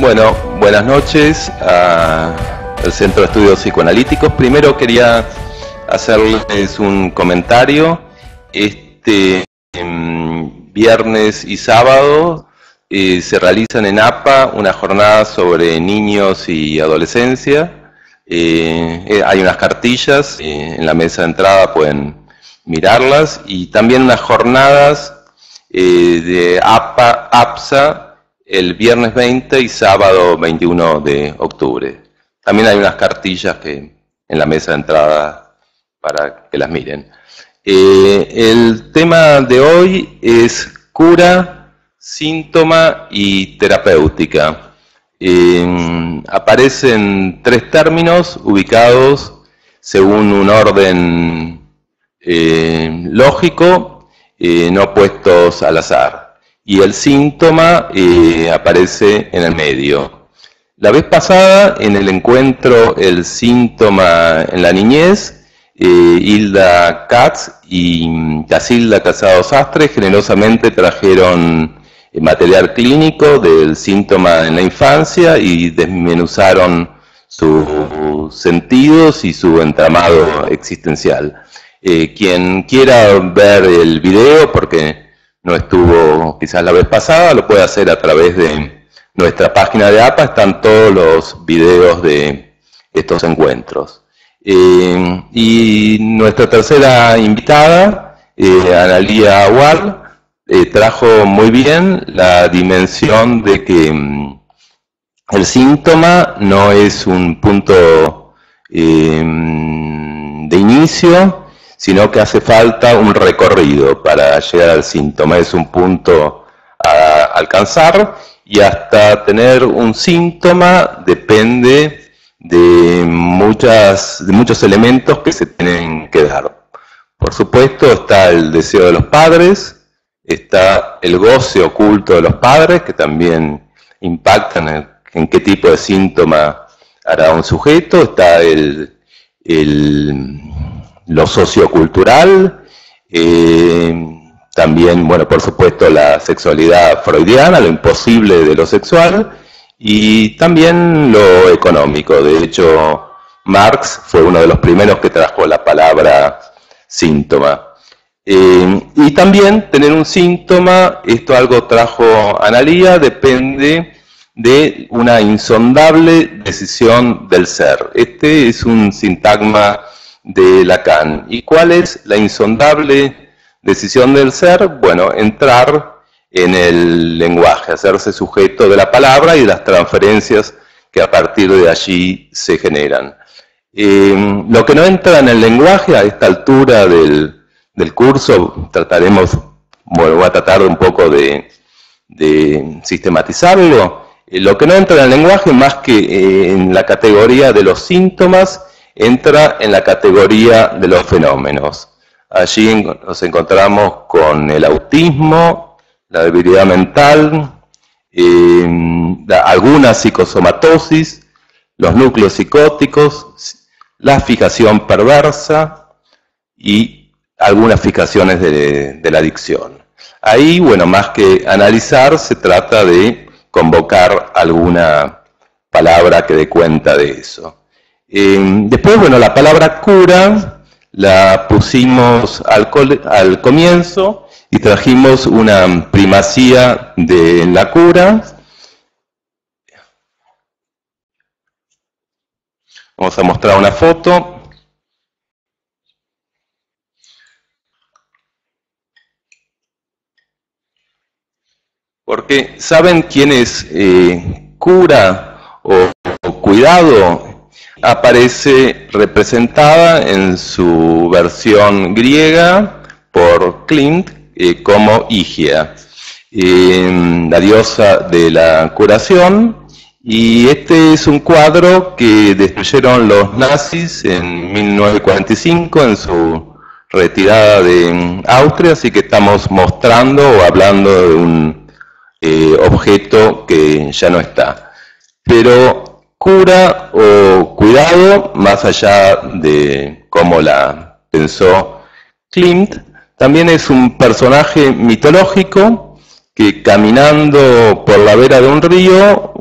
Bueno, buenas noches al Centro de Estudios Psicoanalíticos. Primero quería hacerles un comentario. Este em, viernes y sábado eh, se realizan en APA una jornada sobre niños y adolescencia. Eh, eh, hay unas cartillas en la mesa de entrada, pueden mirarlas, y también unas jornadas de APA, APSA, el viernes 20 y sábado 21 de octubre. También hay unas cartillas que en la mesa de entrada para que las miren. Eh, el tema de hoy es cura, síntoma y terapéutica. aparecen tres términos ubicados según un orden eh, lógico, eh, no puestos al azar y el síntoma eh, aparece en el medio. La vez pasada, en el encuentro El síntoma en la niñez, eh, Hilda Katz y Casilda Casado Sastre generosamente trajeron eh, material clínico del síntoma en la infancia y desmenuzaron sus sentidos y su entramado existencial. quien quiera ver el video, porque no estuvo quizás la vez pasada, lo puede hacer a través de nuestra página de APA, están todos los videos de estos encuentros. Eh, y nuestra tercera invitada, eh, Analia eh, trajo muy bien la dimensión de que mm, el síntoma no es un punto de inicio, sino que hace falta un recorrido para llegar al síntoma. Es un punto a alcanzar y hasta tener un síntoma depende de, muchas, de muchos elementos que se tienen que dar. Por supuesto está el deseo de los padres, está el goce oculto de los padres, que también impactan en, qué tipo de síntoma hará un sujeto, está el lo sociocultural, eh, también, bueno, por supuesto, la sexualidad freudiana, lo imposible de lo sexual, y también lo económico. De hecho, Marx fue uno de los primeros que trajo la palabra síntoma. Eh, y también tener un síntoma, esto algo trajo Analía, depende de una insondable decisión del ser. Este es un sintagma de Lacan. ¿Y cuál es la insondable decisión del ser? Bueno, entrar en el lenguaje, hacerse sujeto de la palabra y de las transferencias que a partir de allí se generan. Eh, lo que no entra en el lenguaje a esta altura del, curso, trataremos, bueno, voy a tratar un poco de, sistematizarlo. Eh, lo que no entra en el lenguaje más que eh, en la categoría de los síntomas entra en la categoría de los fenómenos. Allí nos encontramos con el autismo, la debilidad mental, em, alguna psicosomatosis, los núcleos psicóticos, la fijación perversa y algunas fijaciones de, de la adicción. Ahí, bueno, más que analizar, se trata de convocar alguna palabra que dé cuenta de eso. Em, después, bueno, la palabra cura la pusimos al, al comienzo y trajimos una primacía de la cura. Vamos a mostrar una foto. Porque ¿saben quién es eh, cura o cuidado? Aparece representada en su versión griega por Klimt eh, como Higia, la diosa de la curación, y este es un cuadro que destruyeron los nazis en 1945 en su retirada de Austria, así que estamos mostrando o hablando de un eh, objeto que ya no está. Pero cura o cuidado, más allá de cómo la pensó Klimt, también es un personaje mitológico que caminando por la vera de un río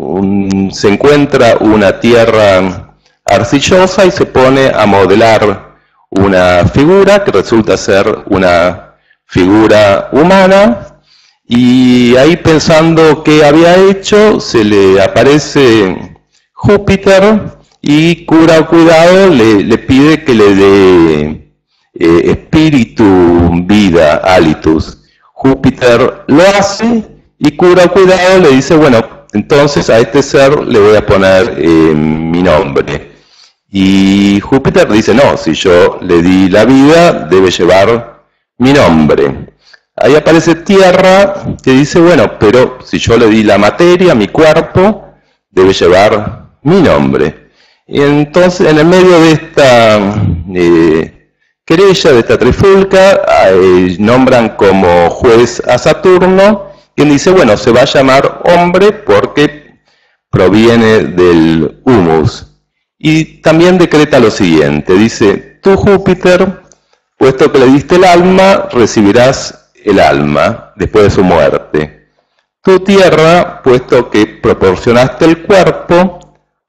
se encuentra una tierra arcillosa y se pone a modelar una figura que resulta ser una figura humana. Y ahí pensando qué había hecho se le aparece Júpiter y cura o cuidado le, pide que le dé eh, espíritu, vida, halitus. Júpiter lo hace y cura o cuidado le dice, bueno, entonces a este ser le voy a poner eh, mi nombre. Y Júpiter dice, no, si yo le di la vida, debe llevar mi nombre. Ahí aparece Tierra que dice, bueno, pero si yo le di la materia, mi cuerpo, debe llevar mi nombre. Y entonces, en el medio de esta eh, querella, de esta trifulca, nombran como juez a Saturno, quien dice, bueno, se va a llamar hombre porque proviene del humus. Y también decreta lo siguiente, dice, tú Júpiter, puesto que le diste el alma, recibirás el alma después de su muerte. Tu tierra, puesto que proporcionaste el cuerpo,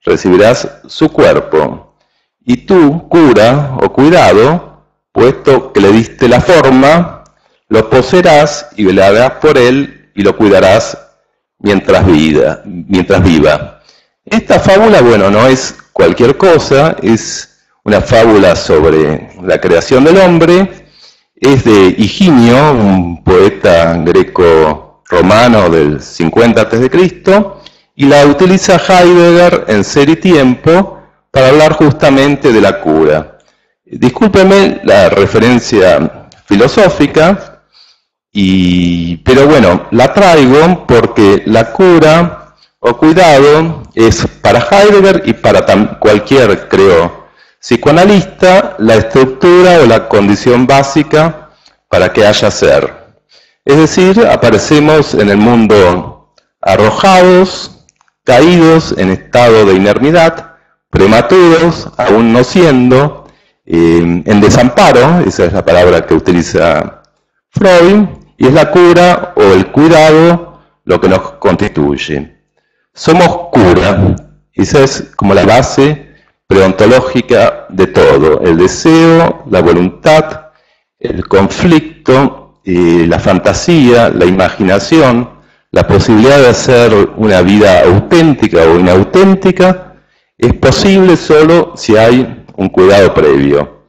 recibirás su cuerpo. Y tú, cura o cuidado, puesto que le diste la forma, lo poseerás y velarás por él y lo cuidarás mientras, vida, mientras viva. Esta fábula, bueno, no es cualquier cosa, es una fábula sobre la creación del hombre, es de Higinio, un poeta greco-romano del 50 a.C., y la utiliza Heidegger en Ser y Tiempo para hablar justamente de la cura. Discúlpeme la referencia filosófica, pero bueno, la traigo porque la cura o cuidado es para Heidegger y para cualquier, creo, psicoanalista, la estructura o la condición básica para que haya ser. Es decir, aparecemos en el mundo arrojados, caídos en estado de inermidad, prematuros, aún no siendo, eh, en desamparo, esa es la palabra que utiliza Freud, y es la cura o el cuidado lo que nos constituye. Somos cura, esa es como la base preontológica de todo, el deseo, la voluntad, el conflicto, la fantasía, la imaginación, la posibilidad de hacer una vida auténtica o inauténtica, es posible solo si hay un cuidado previo.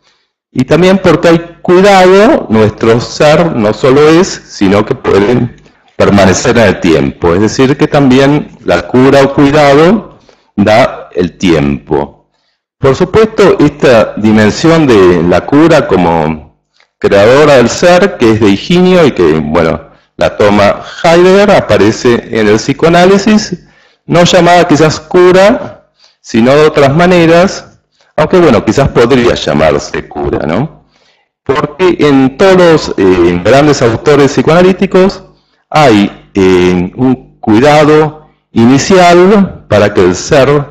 Y también porque hay cuidado, nuestro ser no solo es, sino que puede permanecer en el tiempo. Es decir, que también la cura o cuidado da el tiempo. Por supuesto, esta dimensión de la cura como creadora del ser, que es de Higinio y que, bueno, la toma Heidegger, aparece en el psicoanálisis, no llamada quizás cura, sino de otras maneras, aunque bueno, quizás podría llamarse cura, ¿no? Porque en todos los eh, grandes autores psicoanalíticos hay eh, un cuidado inicial para que el ser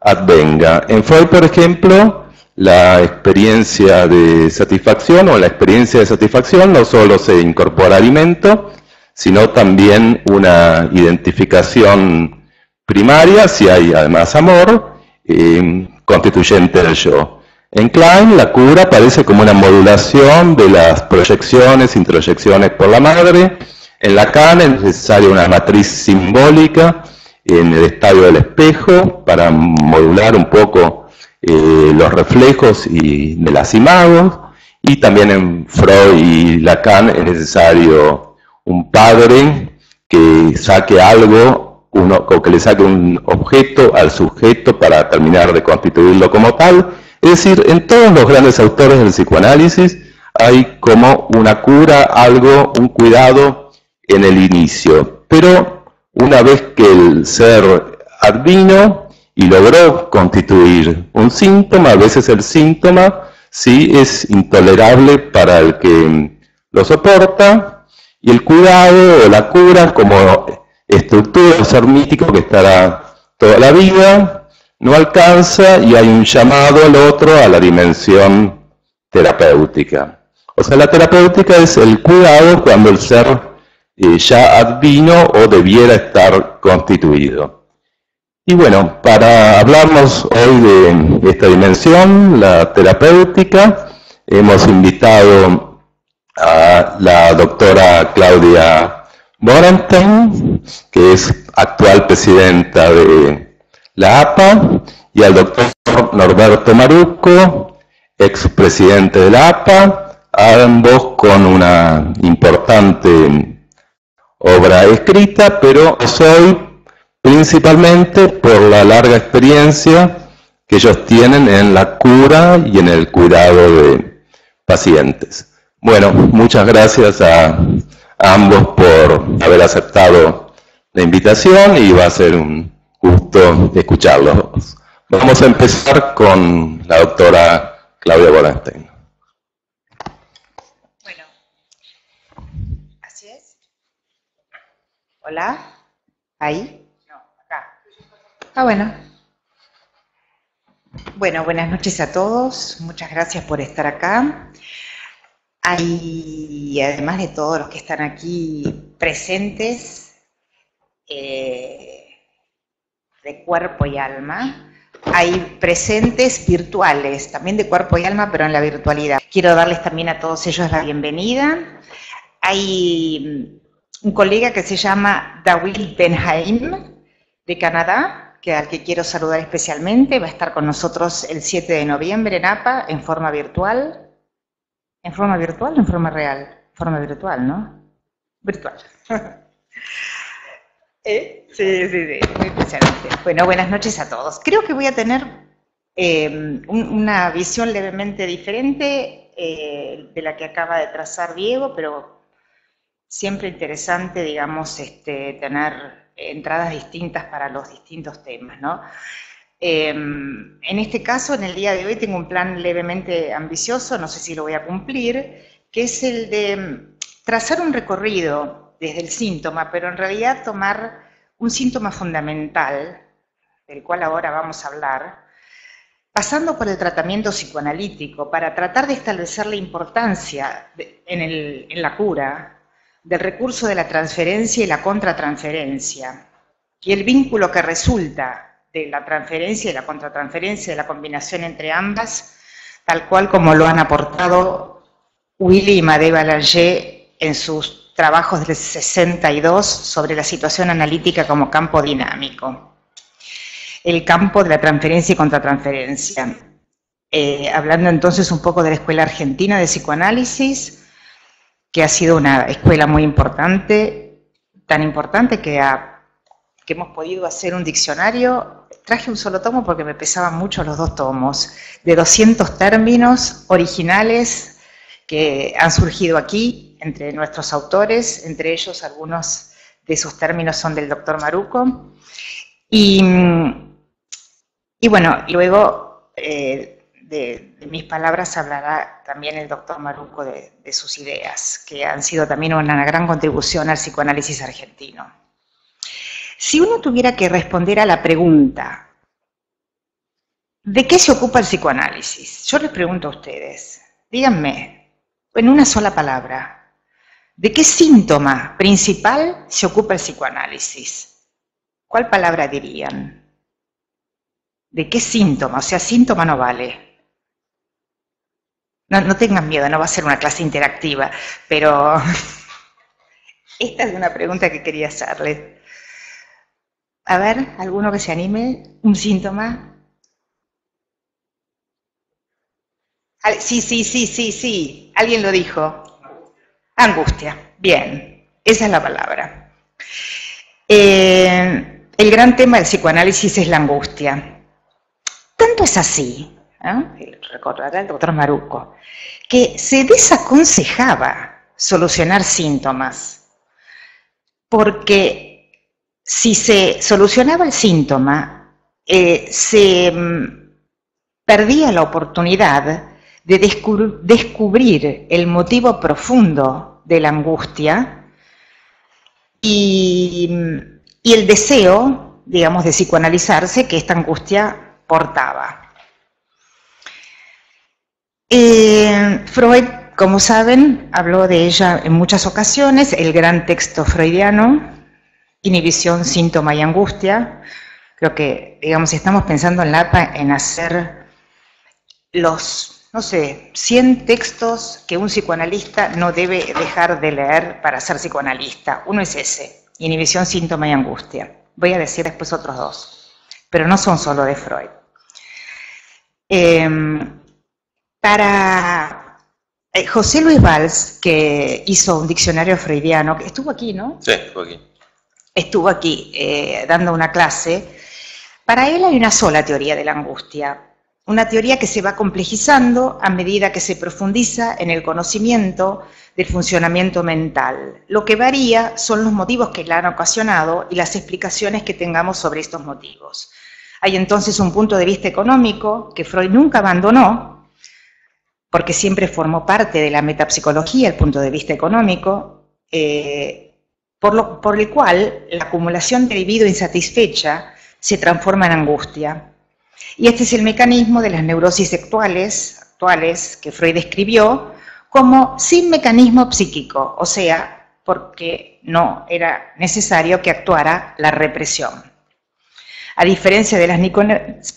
advenga. En Freud, por ejemplo, la experiencia de satisfacción o la experiencia de satisfacción no solo se incorpora alimento, sino también una identificación primaria, si hay además amor, eh, constituyente del yo. En Klein, la cura aparece como una modulación de las proyecciones, introyecciones por la madre. En Lacan es necesaria una matriz simbólica en el estadio del espejo para modular un poco eh, los reflejos y de las imágenes. Y también en Freud y Lacan es necesario un padre que saque algo uno, o que le saque un objeto al sujeto para terminar de constituirlo como tal. Es decir, en todos los grandes autores del psicoanálisis hay como una cura, algo, un cuidado en el inicio. Pero una vez que el ser advino y logró constituir un síntoma, a veces el síntoma sí es intolerable para el que lo soporta, y el cuidado o la cura como estructura del ser mítico que estará toda la vida, no alcanza y hay un llamado al otro a la dimensión terapéutica. O sea, la terapéutica es el cuidado cuando el ser eh, ya advino o debiera estar constituido. Y bueno, para hablarnos hoy de esta dimensión, la terapéutica, hemos invitado a la doctora Claudia Borenstein, que es actual presidenta de la APA, y al doctor Norberto Maruco, expresidente de la APA, ambos con una importante obra escrita, pero hoy principalmente por la larga experiencia que ellos tienen en la cura y en el cuidado de pacientes. Bueno, muchas gracias a, ambos por haber aceptado la invitación y va a ser un gusto escucharlos. Vamos a empezar con la doctora Claudia Borenstein. Bueno, así es. Hola, ahí. No, acá. Ah, bueno. Bueno, buenas noches a todos. Muchas gracias por estar acá. Hay, además de todos los que están aquí presentes, eh, de cuerpo y alma, hay presentes virtuales, también de cuerpo y alma, pero en la virtualidad. Quiero darles también a todos ellos la bienvenida. Hay un colega que se llama David Benheim, de Canadá, que al que quiero saludar especialmente, va a estar con nosotros el 7 de noviembre en APA, en forma virtual. ¿En forma virtual o en forma real? Forma virtual, ¿no? Virtual. ¿Eh? Sí, sí, sí, muy impresionante. Bueno, buenas noches a todos. Creo que voy a tener eh, una visión levemente diferente eh, de la que acaba de trazar Diego, pero siempre interesante, digamos, este, tener entradas distintas para los distintos temas, ¿no? En este caso, en el día de hoy, tengo un plan levemente ambicioso, no sé si lo voy a cumplir, que es el de trazar un recorrido desde el síntoma, pero en realidad tomar un síntoma fundamental, del cual ahora vamos a hablar, pasando por el tratamiento psicoanalítico para tratar de establecer la importancia en, la cura del recurso de la transferencia y la contratransferencia, y el vínculo que resulta de la transferencia y la contratransferencia, de la combinación entre ambas, tal cual como lo han aportado Willy y Madé Balanger en sus trabajos del 62 sobre la situación analítica como campo dinámico. El campo de la transferencia y contratransferencia. Eh, hablando entonces un poco de la Escuela Argentina de Psicoanálisis, que ha sido una escuela muy importante, tan importante que, que hemos podido hacer un diccionario. Traje un solo tomo porque me pesaban mucho los dos tomos, de 200 términos originales que han surgido aquí entre nuestros autores, entre ellos algunos de esos términos son del doctor Maruco. Y, bueno, luego eh, de, mis palabras hablará también el doctor Maruco de, de sus ideas, que han sido también una gran contribución al psicoanálisis argentino. Si uno tuviera que responder a la pregunta, ¿de qué se ocupa el psicoanálisis? Yo les pregunto a ustedes, díganme, en una sola palabra, ¿De qué síntoma principal se ocupa el psicoanálisis? ¿Cuál palabra dirían? ¿De qué síntoma? O sea, síntoma no vale. No, tengan miedo, no va a ser una clase interactiva, pero esta es una pregunta que quería hacerles. A ver, ¿alguno que se anime? ¿Un síntoma? Sí, sí, sí, sí, sí. Alguien lo dijo. Angustia, bien, esa es la palabra. Eh, el gran tema del psicoanálisis es la angustia. Tanto es así, ¿eh? recordará el doctor Maruco, que se desaconsejaba solucionar síntomas, porque si se solucionaba el síntoma, eh, se mm, perdía la oportunidad de descubrir el motivo profundo de la angustia y, el deseo, digamos, de psicoanalizarse que esta angustia portaba. Eh, Freud, como saben, habló de ella en muchas ocasiones, el gran texto freudiano, Inhibición, síntoma y angustia, Creo que, digamos, estamos pensando en LAPA en hacer los, no sé, 100 textos que un psicoanalista no debe dejar de leer para ser psicoanalista. Uno es ese, inhibición, síntoma y angustia. Voy a decir después otros dos, pero no son solo de Freud. Em, para eh, José Luis Valls, que hizo un diccionario freudiano, que estuvo aquí, ¿no? Sí, estuvo aquí. Estuvo aquí eh, dando una clase. Para él hay una sola teoría de la angustia, una teoría que se va complejizando a medida que se profundiza en el conocimiento del funcionamiento mental. Lo que varía son los motivos que la han ocasionado y las explicaciones que tengamos sobre estos motivos. Hay entonces un punto de vista económico que Freud nunca abandonó, porque siempre formó parte de la metapsicología, el punto de vista económico, eh, por, por el cual la acumulación de libido insatisfecha se transforma en angustia. Y este es el mecanismo de las neurosis actuales, actuales que Freud describió como sin mecanismo psíquico, o sea, porque no era necesario que actuara la represión. A diferencia de las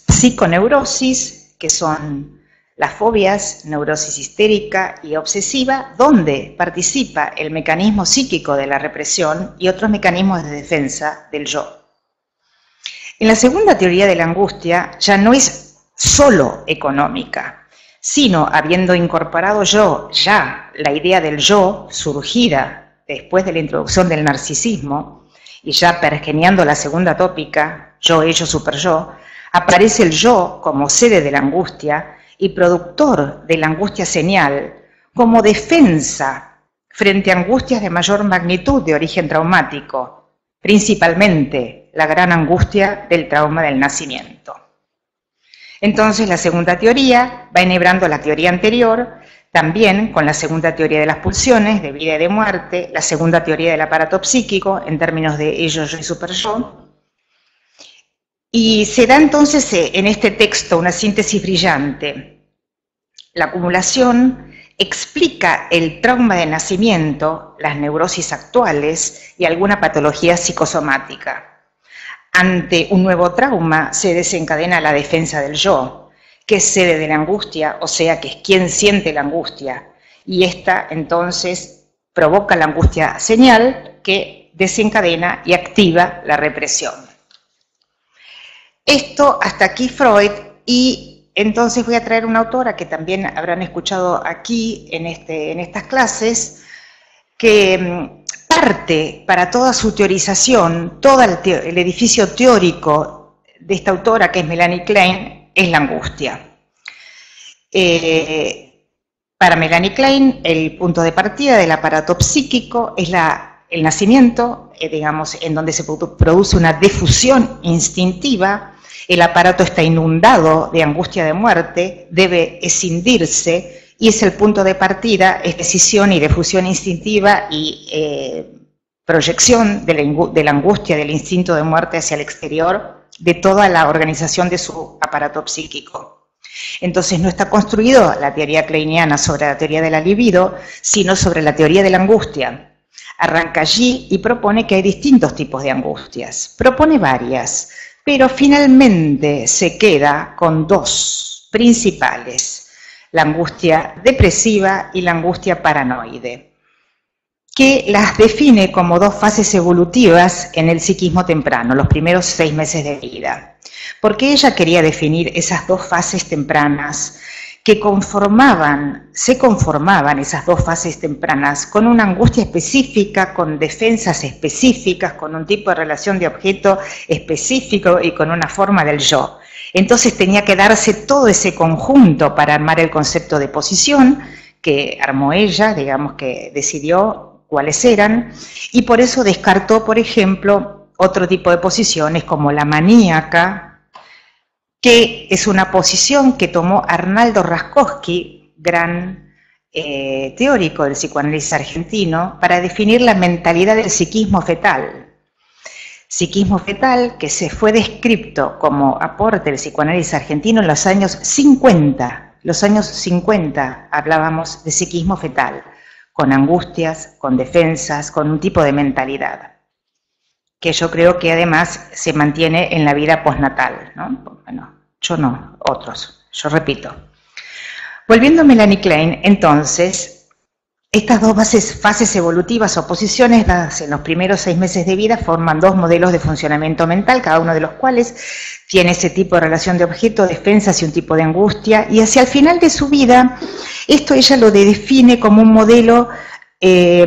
psiconeurosis, que son las fobias, neurosis histérica y obsesiva, donde participa el mecanismo psíquico de la represión y otros mecanismos de defensa del yo. En la segunda teoría de la angustia ya no es solo económica, sino habiendo incorporado yo ya la idea del yo surgida después de la introducción del narcisismo y ya pergeniando la segunda tópica, yo, ello, super yo, aparece el yo como sede de la angustia y productor de la angustia señal, como defensa frente a angustias de mayor magnitud de origen traumático, principalmente la gran angustia del trauma del nacimiento. Entonces la segunda teoría va enhebrando la teoría anterior, también con la segunda teoría de las pulsiones, de vida y de muerte, la segunda teoría del aparato psíquico, en términos de ello, yo y super yo, y se da entonces eh, en este texto una síntesis brillante. La acumulación explica el trauma de nacimiento, las neurosis actuales y alguna patología psicosomática. Ante un nuevo trauma se desencadena la defensa del yo, que es sede de la angustia, o sea, que es quien siente la angustia. Y esta entonces provoca la angustia señal que desencadena y activa la represión. Esto hasta aquí Freud y entonces voy a traer una autora que también habrán escuchado aquí en, este, en estas clases, que mm, parte para toda su teorización, todo el, edificio teórico de esta autora, que es Melanie Klein, es la angustia. Eh, para Melanie Klein, el punto de partida del aparato psíquico es la, el nacimiento, eh, digamos, en donde se produce una difusión instintiva el aparato está inundado de angustia de muerte, debe escindirse y es el punto de partida, es decisión y difusión instintiva y eh, proyección de la, angustia, del instinto de muerte hacia el exterior de toda la organización de su aparato psíquico. Entonces no está construido la teoría kleiniana sobre la teoría de la libido, sino sobre la teoría de la angustia. Arranca allí y propone que hay distintos tipos de angustias. Propone varias pero finalmente se queda con dos principales, la angustia depresiva y la angustia paranoide, que las define como dos fases evolutivas en el psiquismo temprano, los primeros seis meses de vida, porque ella quería definir esas dos fases tempranas que conformaban, se conformaban esas dos fases tempranas con una angustia específica, con defensas específicas, con un tipo de relación de objeto específico y con una forma del yo. Entonces tenía que darse todo ese conjunto para armar el concepto de posición que armó ella, digamos que decidió cuáles eran, y por eso descartó, por ejemplo, otro tipo de posiciones como la maníaca, que es una posición que tomó Arnaldo Raskowski, gran eh, teórico del psicoanálisis argentino, para definir la mentalidad del psiquismo fetal. Psiquismo fetal que se fue descrito como aporte del psicoanálisis argentino en los años 50. Los años 50 hablábamos de psiquismo fetal, con angustias, con defensas, con un tipo de mentalidad que yo creo que además se mantiene en la vida postnatal, ¿no? Bueno, yo no, otros, yo repito. Volviendo a Melanie Klein, entonces, estas dos fases evolutivas o posiciones dadas en los primeros seis meses de vida forman dos modelos de funcionamiento mental, cada uno de los cuales tiene ese tipo de relación de objeto, defensas y un tipo de angustia, y hacia el final de su vida, esto ella lo define como un modelo eh,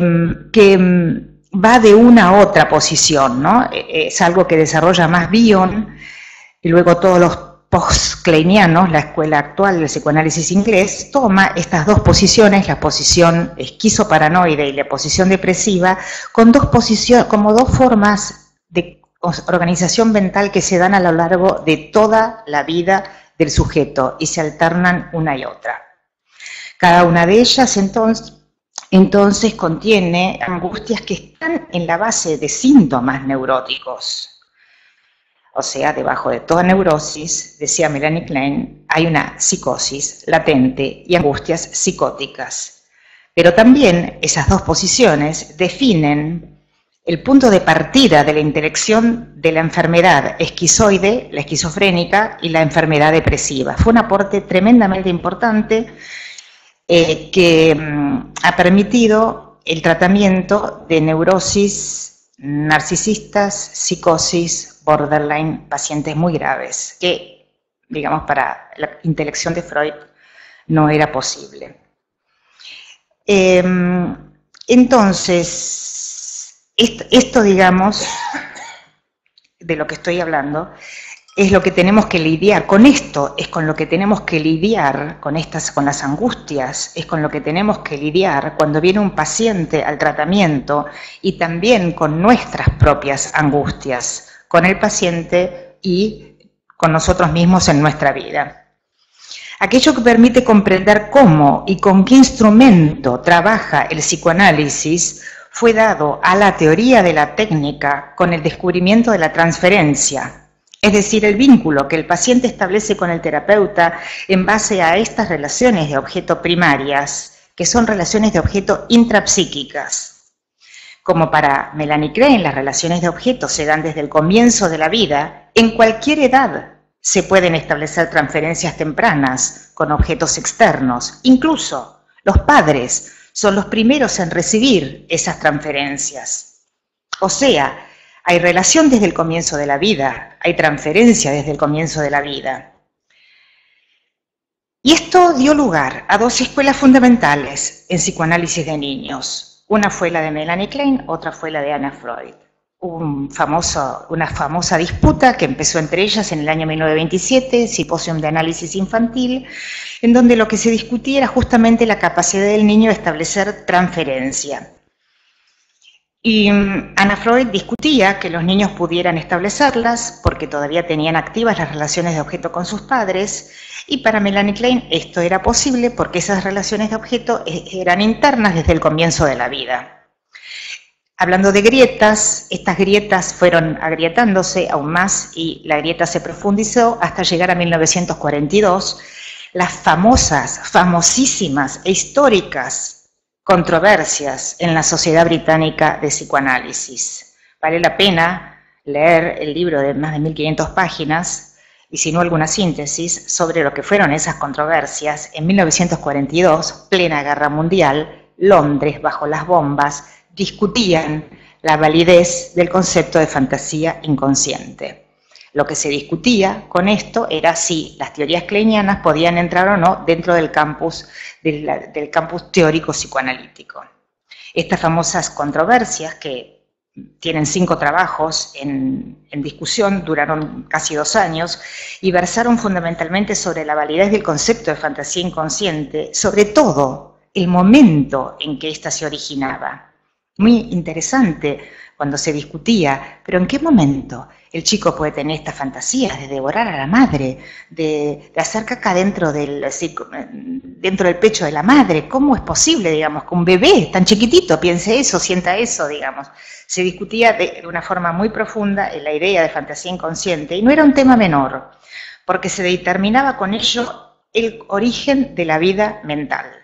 que va de una a otra posición, ¿no? E, es algo que desarrolla más Bion y luego todos los post-kleinianos, la escuela actual del psicoanálisis inglés, toma estas dos posiciones, la posición esquizoparanoide y la posición depresiva, con dos como dos formas de organización mental que se dan a lo largo de toda la vida del sujeto y se alternan una y otra. Cada una de ellas, entonces, entonces contiene angustias que están en la base de síntomas neuróticos. O sea, debajo de toda neurosis, decía Melanie Klein, hay una psicosis latente y angustias psicóticas. Pero también esas dos posiciones definen el punto de partida de la intelección de la enfermedad esquizoide, la esquizofrénica y la enfermedad depresiva. Fue un aporte tremendamente importante eh, que mm, ha permitido el tratamiento de neurosis narcisistas, psicosis, borderline, pacientes muy graves, que, digamos, para la intelección de Freud no era posible. Em, entonces, esto, digamos, de lo que estoy hablando, es lo que tenemos que lidiar. Con esto es con lo que tenemos que lidiar, con estas, con las angustias, es con lo que tenemos que lidiar cuando viene un paciente al tratamiento y también con nuestras propias angustias, con el paciente y con nosotros mismos en nuestra vida. Aquello que permite comprender cómo y con qué instrumento trabaja el psicoanálisis fue dado a la teoría de la técnica con el descubrimiento de la transferencia, es decir, el vínculo que el paciente establece con el terapeuta en base a estas relaciones de objeto primarias, que son relaciones de objeto intrapsíquicas. Como para Melanie Klein, las relaciones de objeto se dan desde el comienzo de la vida, en cualquier edad se pueden establecer transferencias tempranas con objetos externos. Incluso los padres son los primeros en recibir esas transferencias. O sea, hay relación desde el comienzo de la vida, hay transferencia desde el comienzo de la vida. Y esto dio lugar a dos escuelas fundamentales en psicoanálisis de niños. Una fue la de Melanie Klein, otra fue la de Anna Freud. Hubo una famosa disputa que empezó entre ellas en el año 1927, Simposium de Análisis Infantil, en donde lo que se discutía era justamente la capacidad del niño de establecer transferencia. Y mm, Ana Freud discutía que los niños pudieran establecerlas porque todavía tenían activas las relaciones de objeto con sus padres y para Melanie Klein esto era posible porque esas relaciones de objeto eh, eran internas desde el comienzo de la vida. Hablando de grietas, estas grietas fueron agrietándose aún más y la grieta se profundizó hasta llegar a 1942. Las famosas, famosísimas e históricas controversias en la Sociedad Británica de Psicoanálisis. Vale la pena leer el libro de más de 1500 páginas y si no alguna síntesis sobre lo que fueron esas controversias. En 1942, plena guerra mundial, Londres, bajo las bombas, discutían la validez del concepto de fantasía inconsciente. Lo que se discutía con esto era si las teorías kleinianas podían entrar o no dentro del campus, del, campus teórico psicoanalítico. Estas famosas controversias que tienen cinco trabajos en, en, discusión, duraron casi dos años y versaron fundamentalmente sobre la validez del concepto de fantasía inconsciente, sobre todo el momento en que ésta se originaba. Muy interesante cuando se discutía, pero ¿en qué momento el chico puede tener estas fantasías de devorar a la madre, de, hacer caca dentro del, dentro del pecho de la madre? ¿Cómo es posible, digamos, que un bebé tan chiquitito piense eso, sienta eso, digamos? Se discutía de, de una forma muy profunda la idea de fantasía inconsciente y no era un tema menor, porque se determinaba con ello el origen de la vida mental.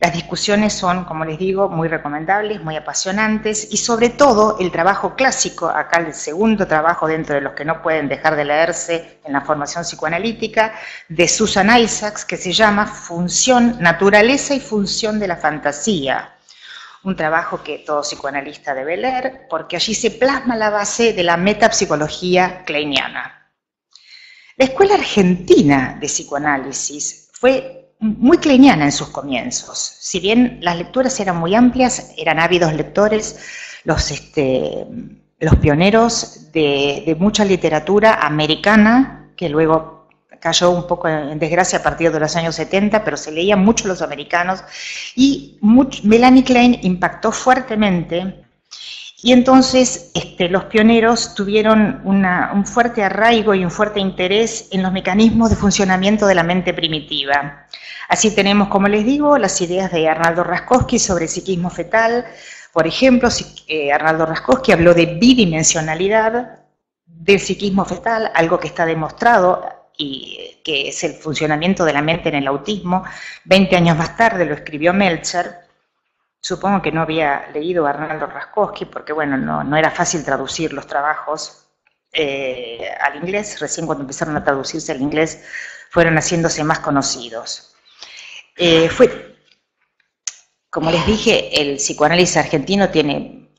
Las discusiones son, como les digo, muy recomendables, muy apasionantes y sobre todo el trabajo clásico, acá el segundo trabajo dentro de los que no pueden dejar de leerse en la formación psicoanalítica, de Susan Isaacs, que se llama Función, Naturaleza y Función de la Fantasía. Un trabajo que todo psicoanalista debe leer porque allí se plasma la base de la metapsicología kleiniana. La Escuela Argentina de Psicoanálisis fue muy kleiniana en sus comienzos. Si bien las lecturas eran muy amplias, eran ávidos lectores, los, este, los pioneros de, mucha literatura americana, que luego cayó un poco en desgracia a partir de los años 70, pero se leían mucho los americanos, y Melanie Klein impactó fuertemente y entonces este, los pioneros tuvieron un fuerte arraigo y un fuerte interés en los mecanismos de funcionamiento de la mente primitiva. Así tenemos, como les digo, las ideas de Arnaldo Raskowski sobre psiquismo fetal. Por ejemplo, eh, Arnaldo Raskowski habló de bidimensionalidad del psiquismo fetal, algo que está demostrado y que es el funcionamiento de la mente en el autismo. Veinte años más tarde lo escribió Melcher. Supongo que no había leído a Arnaldo Raskowski porque, bueno, no, era fácil traducir los trabajos eh, al inglés. Recién cuando empezaron a traducirse al inglés fueron haciéndose más conocidos. Eh, fue, como les dije, el psicoanálisis argentino tiene,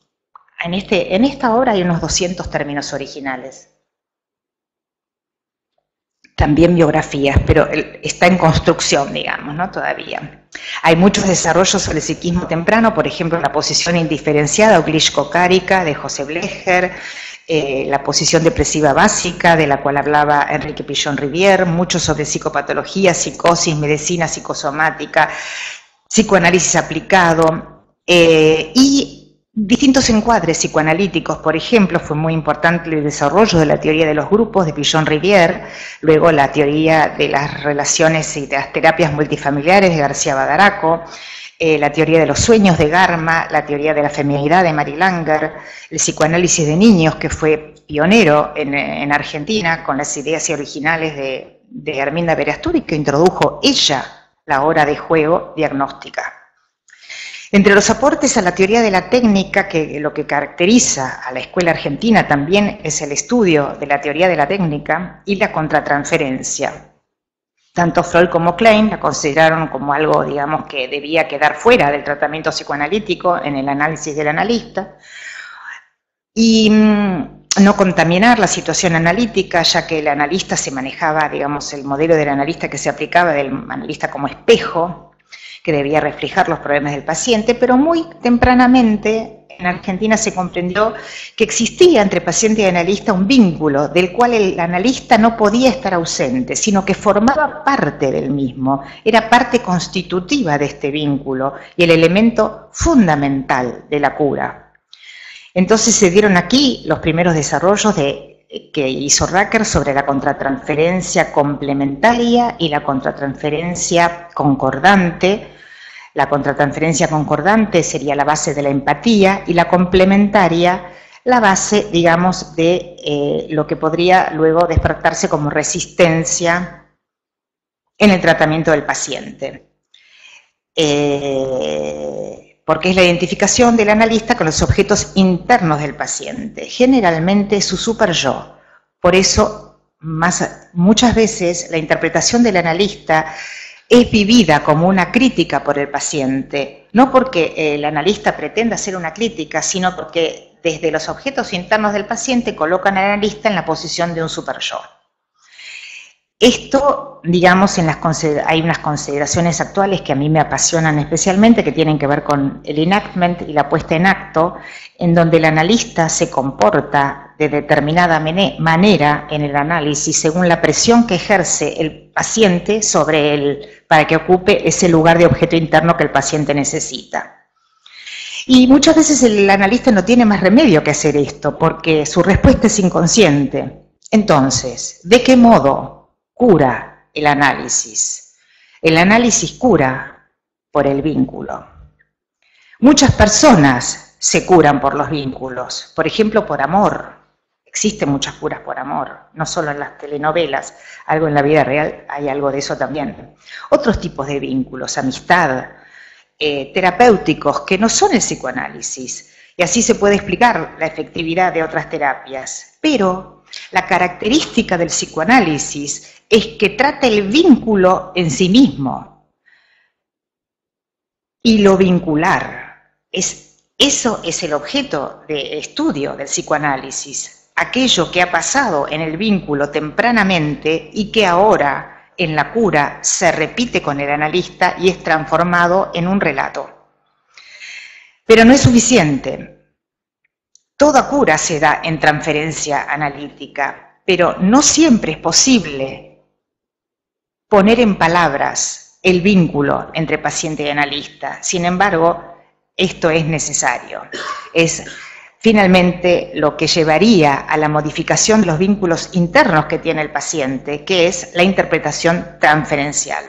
en, este, en esta obra hay unos 200 términos originales. También biografías, pero está en construcción, digamos, ¿no? Todavía. Hay muchos desarrollos sobre el psiquismo temprano, por ejemplo, la posición indiferenciada o glishko-cárica de José Blecher, eh, la posición depresiva básica, de la cual hablaba Enrique Pillon Rivière, mucho sobre psicopatología, psicosis, medicina psicosomática, psicoanálisis aplicado, eh, y distintos encuadres psicoanalíticos, por ejemplo, fue muy importante el desarrollo de la teoría de los grupos de Pillon Rivière, luego la teoría de las relaciones y de las terapias multifamiliares de García Badaraco, eh, la teoría de los sueños de Garma, la teoría de la feminidad de Mary Langer, el psicoanálisis de niños, que fue pionero en, Argentina con las ideas originales de, de Herminda Verasturi, que introdujo ella la hora de juego diagnóstica. Entre los aportes a la teoría de la técnica, que lo que caracteriza a la escuela argentina también es el estudio de la teoría de la técnica y la contratransferencia. Tanto Freud como Klein la consideraron como algo, digamos, que debía quedar fuera del tratamiento psicoanalítico en el análisis del analista, y mm, no contaminar la situación analítica, ya que el analista se manejaba, digamos, el modelo del analista que se aplicaba del analista como espejo, que debía reflejar los problemas del paciente, pero muy tempranamente en Argentina se comprendió que existía entre paciente y analista un vínculo del cual el analista no podía estar ausente, sino que formaba parte del mismo, era parte constitutiva de este vínculo y el elemento fundamental de la cura. Entonces se dieron aquí los primeros desarrollos de que hizo Racker sobre la contratransferencia complementaria y la contratransferencia concordante. La contratransferencia concordante sería la base de la empatía y la complementaria la base, digamos, de eh, lo que podría luego despertarse como resistencia en el tratamiento del paciente. Eh, porque es la identificación del analista con los objetos internos del paciente, generalmente su super yo. Por eso, muchas veces la interpretación del analista es vivida como una crítica por el paciente, no porque el analista pretenda hacer una crítica, sino porque desde los objetos internos del paciente colocan al analista en la posición de un super. Esto, digamos, en las hay unas consideraciones actuales que a mí me apasionan especialmente, que tienen que ver con el enactment y la puesta en acto, en donde el analista se comporta de determinada manera en el análisis según la presión que ejerce el paciente sobre él para que ocupe ese lugar de objeto interno que el paciente necesita. Y muchas veces el analista no tiene más remedio que hacer esto, porque su respuesta es inconsciente. Entonces, ¿de qué modo cura el análisis. El análisis cura por el vínculo. Muchas personas se curan por los vínculos, por ejemplo, por amor. Existen muchas curas por amor, no solo en las telenovelas, algo en la vida real hay algo de eso también. Otros tipos de vínculos, amistad, eh, terapéuticos que no son el psicoanálisis. Y así se puede explicar la efectividad de otras terapias. Pero la característica del psicoanálisis es que trata el vínculo en sí mismo. Y lo vincular. Es, eso es el objeto de estudio del psicoanálisis. Aquello que ha pasado en el vínculo tempranamente y que ahora en la cura se repite con el analista y es transformado en un relato. Pero no es suficiente. Toda cura se da en transferencia analítica, pero no siempre es posible poner en palabras el vínculo entre paciente y analista. Sin embargo, esto es necesario. Es finalmente lo que llevaría a la modificación de los vínculos internos que tiene el paciente, que es la interpretación transferencial,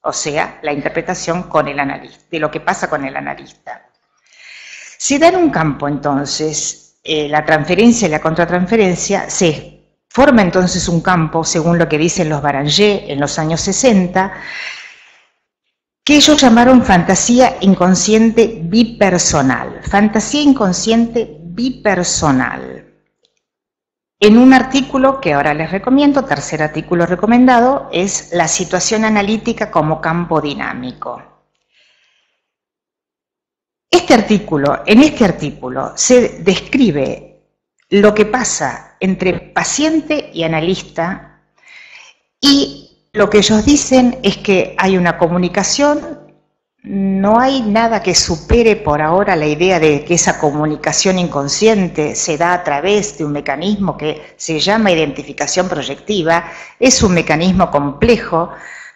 o sea, la interpretación con el analista, de lo que pasa con el analista. Si da en un campo, entonces, eh, la transferencia y la contratransferencia, se forma entonces un campo, según lo que dicen los Baranger en los años 60, que ellos llamaron fantasía inconsciente bipersonal. Fantasía inconsciente bipersonal. En un artículo que ahora les recomiendo, tercer artículo recomendado, es la situación analítica como campo dinámico. Este artículo, en este artículo se describe lo que pasa entre paciente y analista y lo que ellos dicen es que hay una comunicación, no hay nada que supere por ahora la idea de que esa comunicación inconsciente se da a través de un mecanismo que se llama identificación proyectiva, es un mecanismo complejo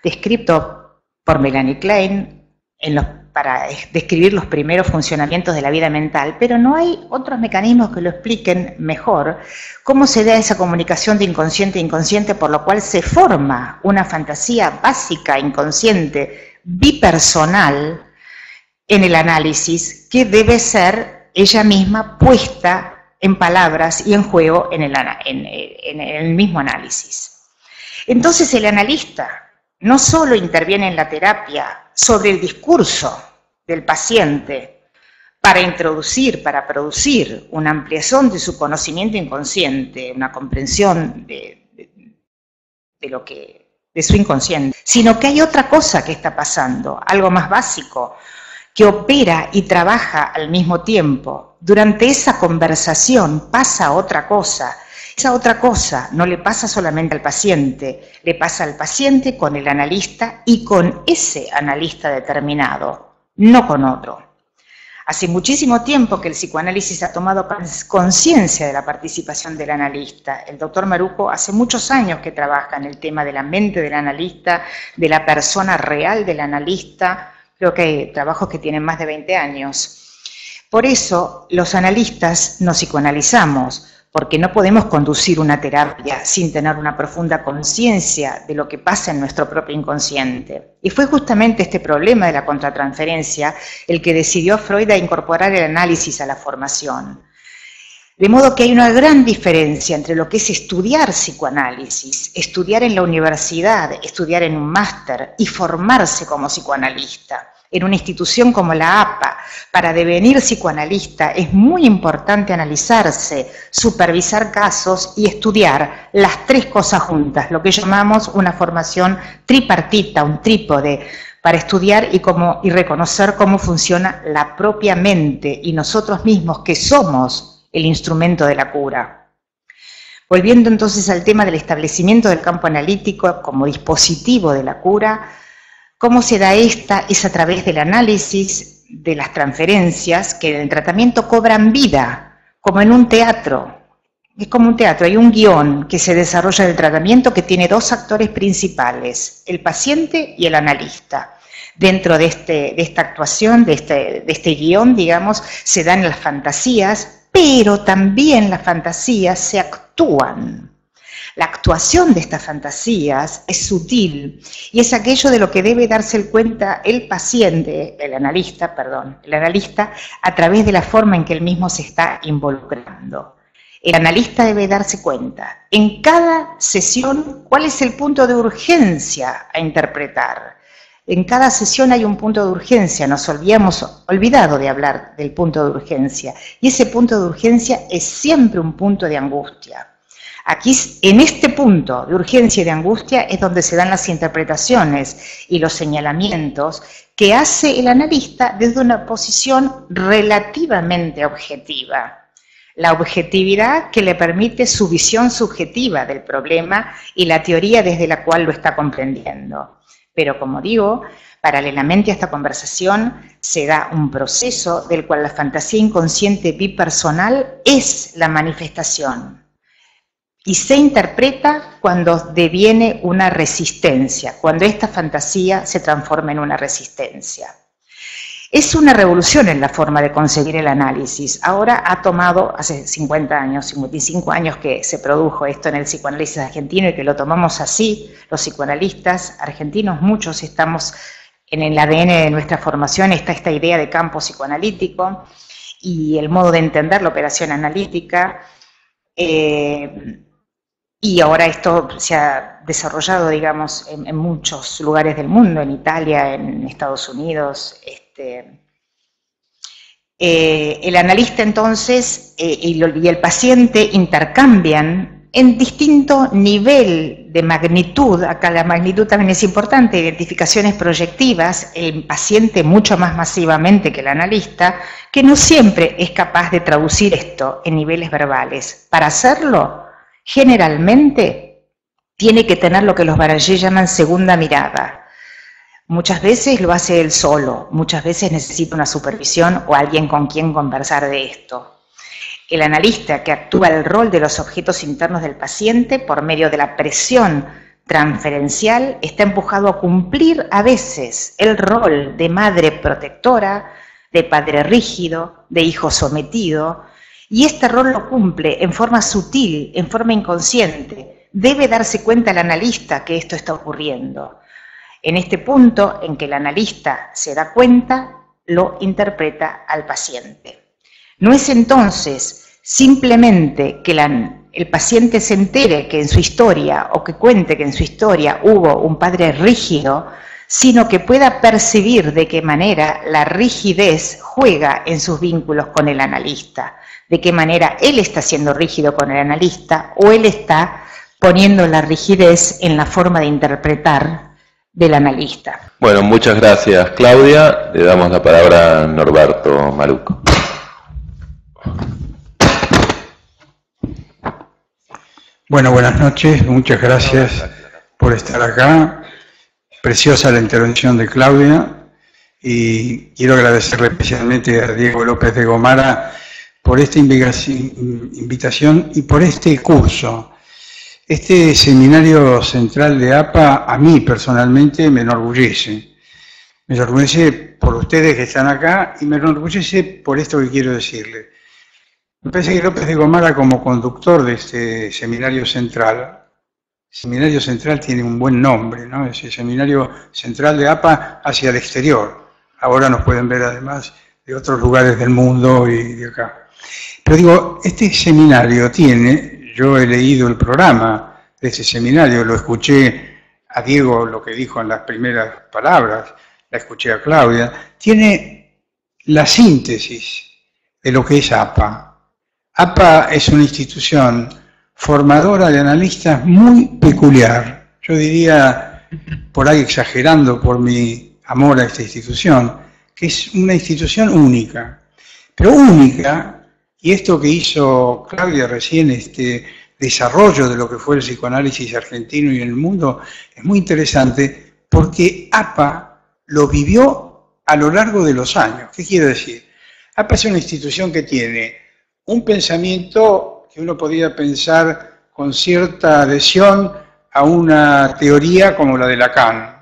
descrito por Melanie Klein en los para describir los primeros funcionamientos de la vida mental, pero no hay otros mecanismos que lo expliquen mejor cómo se da esa comunicación de inconsciente a inconsciente, por lo cual se forma una fantasía básica, inconsciente, bipersonal en el análisis, que debe ser ella misma puesta en palabras y en juego en el, en el mismo análisis. Entonces el analista no solo interviene en la terapia sobre el discurso del paciente para introducir, para producir una ampliación de su conocimiento inconsciente, una comprensión de, lo que, de su inconsciente, sino que hay otra cosa que está pasando, algo más básico, que opera y trabaja al mismo tiempo. Durante esa conversación pasa otra cosa otra cosa no le pasa solamente al paciente, le pasa al paciente con el analista y con ese analista determinado, no con otro. Hace muchísimo tiempo que el psicoanálisis ha tomado conciencia de la participación del analista. El doctor Maruco hace muchos años que trabaja en el tema de la mente del analista, de la persona real del analista. Creo que hay trabajos que tienen más de 20 años. Por eso los analistas nos psicoanalizamos, porque no podemos conducir una terapia sin tener una profunda conciencia de lo que pasa en nuestro propio inconsciente. Y fue justamente este problema de la contratransferencia el que decidió Freud a incorporar el análisis a la formación. De modo que hay una gran diferencia entre lo que es estudiar psicoanálisis, estudiar en la universidad, estudiar en un máster y formarse como psicoanalista en una institución como la APA para devenir psicoanalista, es muy importante analizarse, supervisar casos y estudiar las tres cosas juntas, lo que llamamos una formación tripartita, un trípode, para estudiar y, y reconocer cómo funciona la propia mente y nosotros mismos, que somos el instrumento de la cura. Volviendo entonces al tema del establecimiento del campo analítico como dispositivo de la cura, ¿Cómo se da esta? Es a través del análisis de las transferencias que en el tratamiento cobran vida, como en un teatro. Es como un teatro, hay un guion que se desarrolla en el tratamiento que tiene dos actores principales, el paciente y el analista. Dentro de, este, de esta actuación, de este, de este guion, digamos, se dan las fantasías, pero también las fantasías se actúan. La actuación de estas fantasías es sutil y es aquello de lo que debe darse cuenta el paciente, el analista, perdón, el analista a través de la forma en que él mismo se está involucrando. El analista debe darse cuenta en cada sesión cuál es el punto de urgencia a interpretar. En cada sesión hay un punto de urgencia, nos habíamos olvidado de hablar del punto de urgencia, y ese punto de urgencia es siempre un punto de angustia. Aquí, en este punto de urgencia y de angustia, es donde se dan las interpretaciones y los señalamientos que hace el analista desde una posición relativamente objetiva. La objetividad que le permite su visión subjetiva del problema y la teoría desde la cual lo está comprendiendo. Pero como digo, paralelamente a esta conversación se da un proceso del cual la fantasía inconsciente bipersonal es la manifestación y se interpreta cuando deviene una resistencia, cuando esta fantasía se transforma en una resistencia. Es una revolución en la forma de conseguir el análisis. Ahora ha tomado, hace 50 años, 55 años que se produjo esto en el psicoanálisis argentino y que lo tomamos así, los psicoanalistas argentinos, muchos estamos en el ADN de nuestra formación, está esta idea de campo psicoanalítico y el modo de entender la operación analítica. Eh, y ahora esto se ha desarrollado, digamos, en, muchos lugares del mundo, en Italia, en Estados Unidos. Este, eh, el analista entonces eh, y, el paciente intercambian en distinto nivel de magnitud, acá la magnitud también es importante, identificaciones proyectivas, el paciente mucho más masivamente que el analista, que no siempre es capaz de traducir esto en niveles verbales. Para hacerlo, generalmente tiene que tener lo que los Barangé llaman segunda mirada. Muchas veces lo hace él solo, muchas veces necesita una supervisión o alguien con quien conversar de esto. El analista que actúa el rol de los objetos internos del paciente por medio de la presión transferencial está empujado a cumplir a veces el rol de madre protectora, de padre rígido, de hijo sometido, y este rol lo cumple en forma sutil, en forma inconsciente. Debe darse cuenta el analista que esto está ocurriendo. En este punto en que el analista se da cuenta, lo interpreta al paciente. No es entonces simplemente que el paciente se entere que en su historia o que cuente que en su historia hubo un padre rígido, sino que pueda percibir de qué manera la rigidez juega en sus vínculos con el analista de qué manera él está siendo rígido con el analista o él está poniendo la rigidez en la forma de interpretar del analista. Bueno, muchas gracias Claudia. Le damos la palabra a Norberto Maluco. Bueno, buenas noches, muchas gracias por estar acá. Preciosa la intervención de Claudia y quiero agradecerle especialmente a Diego López de Gomara por esta invitación y por este curso. Este seminario central de APA a mí personalmente me enorgullece. Me enorgullece por ustedes que están acá y me enorgullece por esto que quiero decirle. Me parece que López de Gomara como conductor de este seminario central, seminario central tiene un buen nombre, ¿no? Es el seminario central de APA hacia el exterior. Ahora nos pueden ver además de otros lugares del mundo y de acá. Pero digo, este seminario tiene, yo he leído el programa de ese seminario, lo escuché a Diego lo que dijo en las primeras palabras, la escuché a Claudia, tiene la síntesis de lo que es APA. APA es una institución formadora de analistas muy peculiar. Yo diría, por ahí exagerando por mi amor a esta institución, que es una institución única. Pero única y esto que hizo Claudia recién, este desarrollo de lo que fue el psicoanálisis argentino y en el mundo, es muy interesante porque APA lo vivió a lo largo de los años. ¿Qué quiere decir? APA es una institución que tiene un pensamiento que uno podría pensar con cierta adhesión a una teoría como la de Lacan.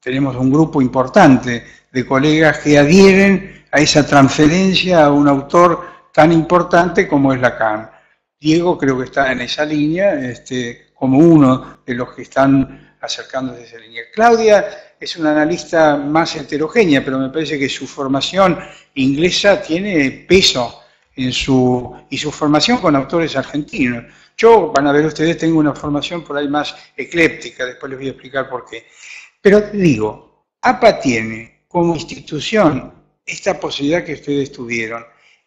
Tenemos un grupo importante de colegas que adhieren a esa transferencia a un autor tan importante como es Lacan. Diego creo que está en esa línea, este, como uno de los que están acercándose a esa línea. Claudia es una analista más heterogénea, pero me parece que su formación inglesa tiene peso en su, y su formación con autores argentinos. Yo, van a ver ustedes, tengo una formación por ahí más ecléptica, después les voy a explicar por qué. Pero digo, APA tiene como institución esta posibilidad que ustedes tuvieron,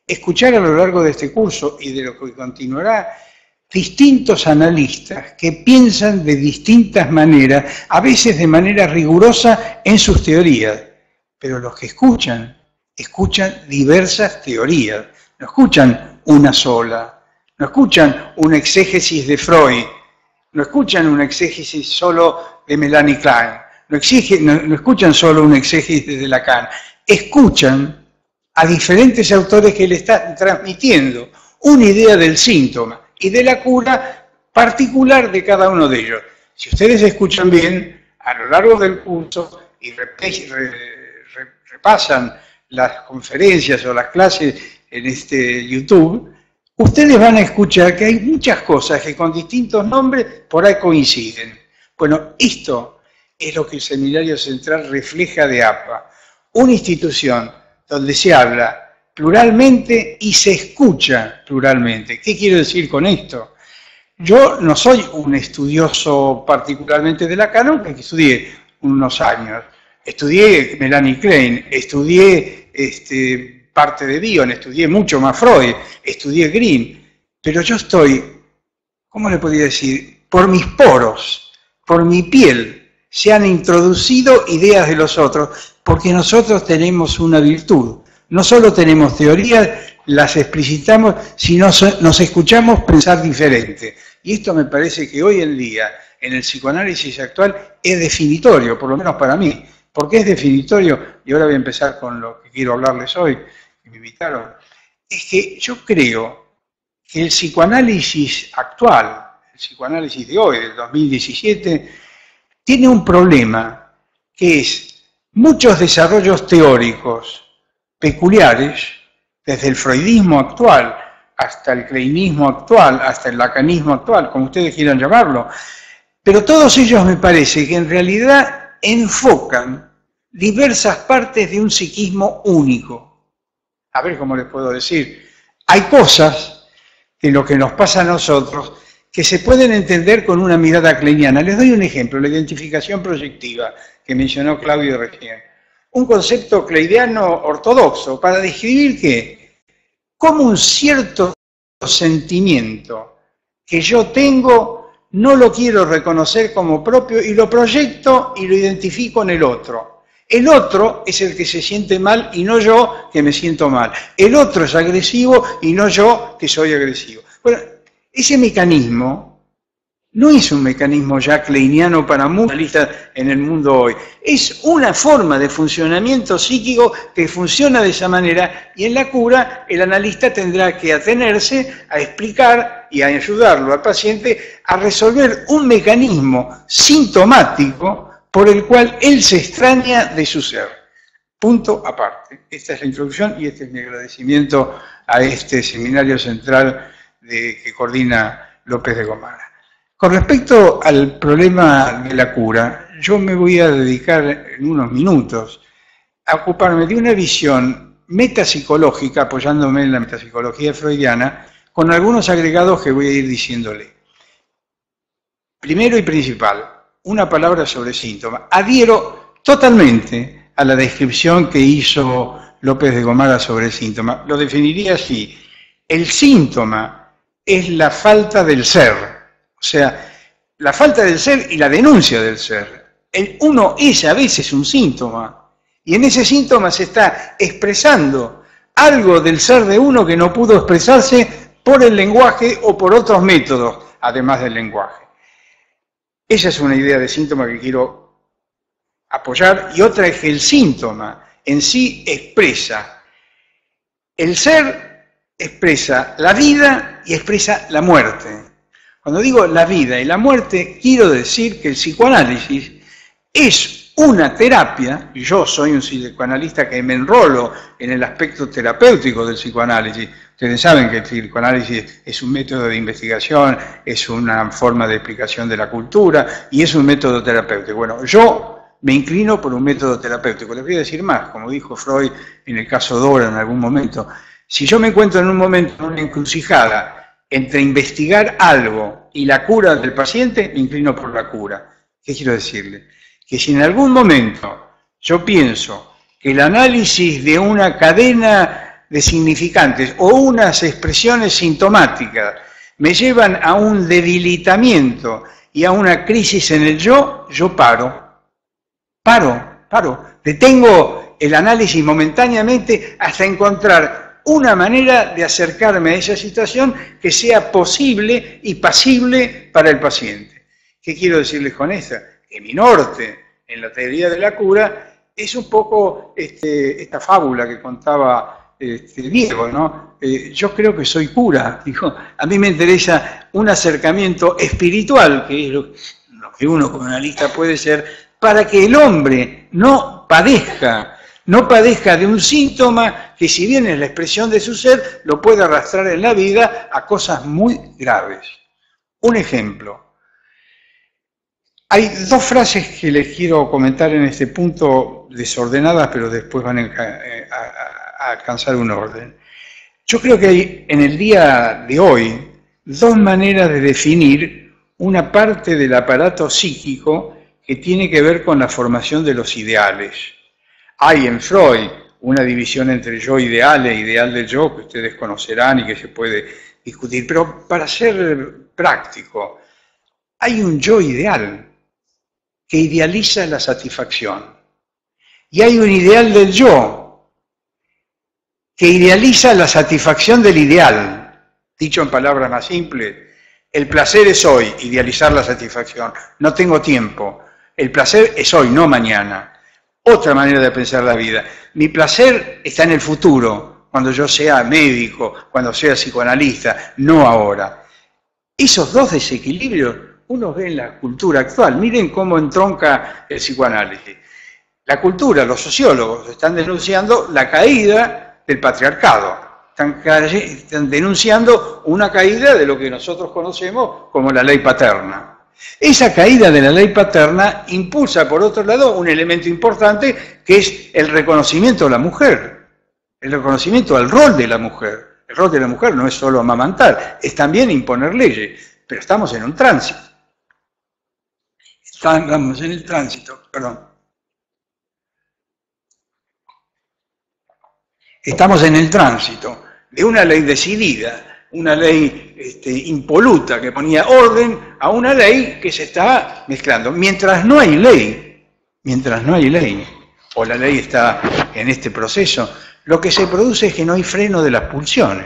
escuchar a lo largo de este curso y de lo que continuará distintos analistas que piensan de distintas maneras, a veces de manera rigurosa en sus teorías, pero los que escuchan, escuchan diversas teorías, no escuchan una sola, no escuchan un exégesis de Freud, no escuchan un exégesis solo de Melanie Klein, no, no escuchan solo un exégesis de Lacan, escuchan a diferentes autores que le están transmitiendo una idea del síntoma y de la cura particular de cada uno de ellos. Si ustedes escuchan bien, a lo largo del curso y repasan las conferencias o las clases en este YouTube, ustedes van a escuchar que hay muchas cosas que con distintos nombres por ahí coinciden. Bueno, esto es lo que el Seminario Central refleja de APA, una institución donde se habla pluralmente y se escucha pluralmente. ¿Qué quiero decir con esto? Yo no soy un estudioso particularmente de la canon, que estudié unos años. Estudié Melanie Klein, estudié este, parte de Dion, estudié mucho más Freud, estudié Green, pero yo estoy, ¿cómo le podría decir? Por mis poros, por mi piel, se han introducido ideas de los otros, porque nosotros tenemos una virtud, no solo tenemos teorías, las explicitamos, sino nos escuchamos pensar diferente. Y esto me parece que hoy en día, en el psicoanálisis actual, es definitorio, por lo menos para mí. ¿Por qué es definitorio? Y ahora voy a empezar con lo que quiero hablarles hoy, que me invitaron. Es que yo creo que el psicoanálisis actual, el psicoanálisis de hoy, del 2017, tiene un problema que es muchos desarrollos teóricos peculiares, desde el freudismo actual hasta el kleinismo actual, hasta el lacanismo actual, como ustedes quieran llamarlo, pero todos ellos me parece que en realidad enfocan diversas partes de un psiquismo único. A ver cómo les puedo decir. Hay cosas en lo que nos pasa a nosotros que se pueden entender con una mirada kleiniana. Les doy un ejemplo, la identificación proyectiva que mencionó Claudio recién un concepto cleidiano ortodoxo para describir que como un cierto sentimiento que yo tengo no lo quiero reconocer como propio y lo proyecto y lo identifico en el otro. El otro es el que se siente mal y no yo que me siento mal. El otro es agresivo y no yo que soy agresivo. Bueno, ese mecanismo no es un mecanismo kleiniano para muchos analistas en el mundo hoy. Es una forma de funcionamiento psíquico que funciona de esa manera y en la cura el analista tendrá que atenerse a explicar y a ayudarlo al paciente a resolver un mecanismo sintomático por el cual él se extraña de su ser. Punto aparte. Esta es la introducción y este es mi agradecimiento a este seminario central que coordina López de Gomara. Con respecto al problema de la cura, yo me voy a dedicar en unos minutos a ocuparme de una visión metapsicológica, apoyándome en la metapsicología freudiana, con algunos agregados que voy a ir diciéndole. Primero y principal, una palabra sobre síntoma. Adhiero totalmente a la descripción que hizo López de Gomara sobre el síntoma. Lo definiría así. El síntoma es la falta del ser o sea, la falta del ser y la denuncia del ser. El uno es a veces un síntoma. Y en ese síntoma se está expresando algo del ser de uno que no pudo expresarse por el lenguaje o por otros métodos, además del lenguaje. Esa es una idea de síntoma que quiero apoyar. Y otra es que el síntoma en sí expresa. El ser expresa la vida y expresa la muerte. Cuando digo la vida y la muerte, quiero decir que el psicoanálisis es una terapia, yo soy un psicoanalista que me enrolo en el aspecto terapéutico del psicoanálisis. Ustedes saben que el psicoanálisis es un método de investigación, es una forma de explicación de la cultura y es un método terapéutico. Bueno, yo me inclino por un método terapéutico. Les voy a decir más, como dijo Freud en el caso Dora en algún momento. Si yo me encuentro en un momento en una encrucijada entre investigar algo y la cura del paciente, me inclino por la cura. ¿Qué quiero decirle? Que si en algún momento yo pienso que el análisis de una cadena de significantes o unas expresiones sintomáticas me llevan a un debilitamiento y a una crisis en el yo, yo paro. Paro, paro. Detengo el análisis momentáneamente hasta encontrar una manera de acercarme a esa situación que sea posible y pasible para el paciente. ¿Qué quiero decirles con esto? Que mi norte en la teoría de la cura es un poco este, esta fábula que contaba este, Diego, ¿no? Eh, yo creo que soy cura, dijo, a mí me interesa un acercamiento espiritual, que es lo, lo que uno como analista puede ser, para que el hombre no padezca, no padezca de un síntoma que si bien es la expresión de su ser, lo puede arrastrar en la vida a cosas muy graves. Un ejemplo, hay dos frases que les quiero comentar en este punto, desordenadas, pero después van a, alcanzar un orden. Yo creo que hay en el día de hoy dos maneras de definir una parte del aparato psíquico que tiene que ver con la formación de los ideales. Hay en Freud una división entre yo ideal e ideal del yo que ustedes conocerán y que se puede discutir, pero para ser práctico, hay un yo ideal que idealiza la satisfacción. Y hay un ideal del yo que idealiza la satisfacción del ideal. Dicho en palabras más simples, el placer es hoy, idealizar la satisfacción. No tengo tiempo. El placer es hoy, no mañana. Otra manera de pensar la vida. Mi placer está en el futuro, cuando yo sea médico, cuando sea psicoanalista, no ahora. Esos dos desequilibrios uno ve en la cultura actual. Miren cómo entronca el psicoanálisis. La cultura, los sociólogos están denunciando la caída del patriarcado. Están, denunciando una caída de lo que nosotros conocemos como la ley paterna. Esa caída de la ley paterna impulsa, por otro lado, un elemento importante que es el reconocimiento de la mujer, el reconocimiento al rol de la mujer. El rol de la mujer no es solo amamantar, es también imponer leyes, pero estamos en un tránsito. Estamos en el tránsito, perdón. Estamos en el tránsito de una ley decidida, una ley este, impoluta que ponía orden a una ley que se está mezclando. Mientras no hay ley, mientras no hay ley, o la ley está en este proceso, lo que se produce es que no hay freno de las pulsiones.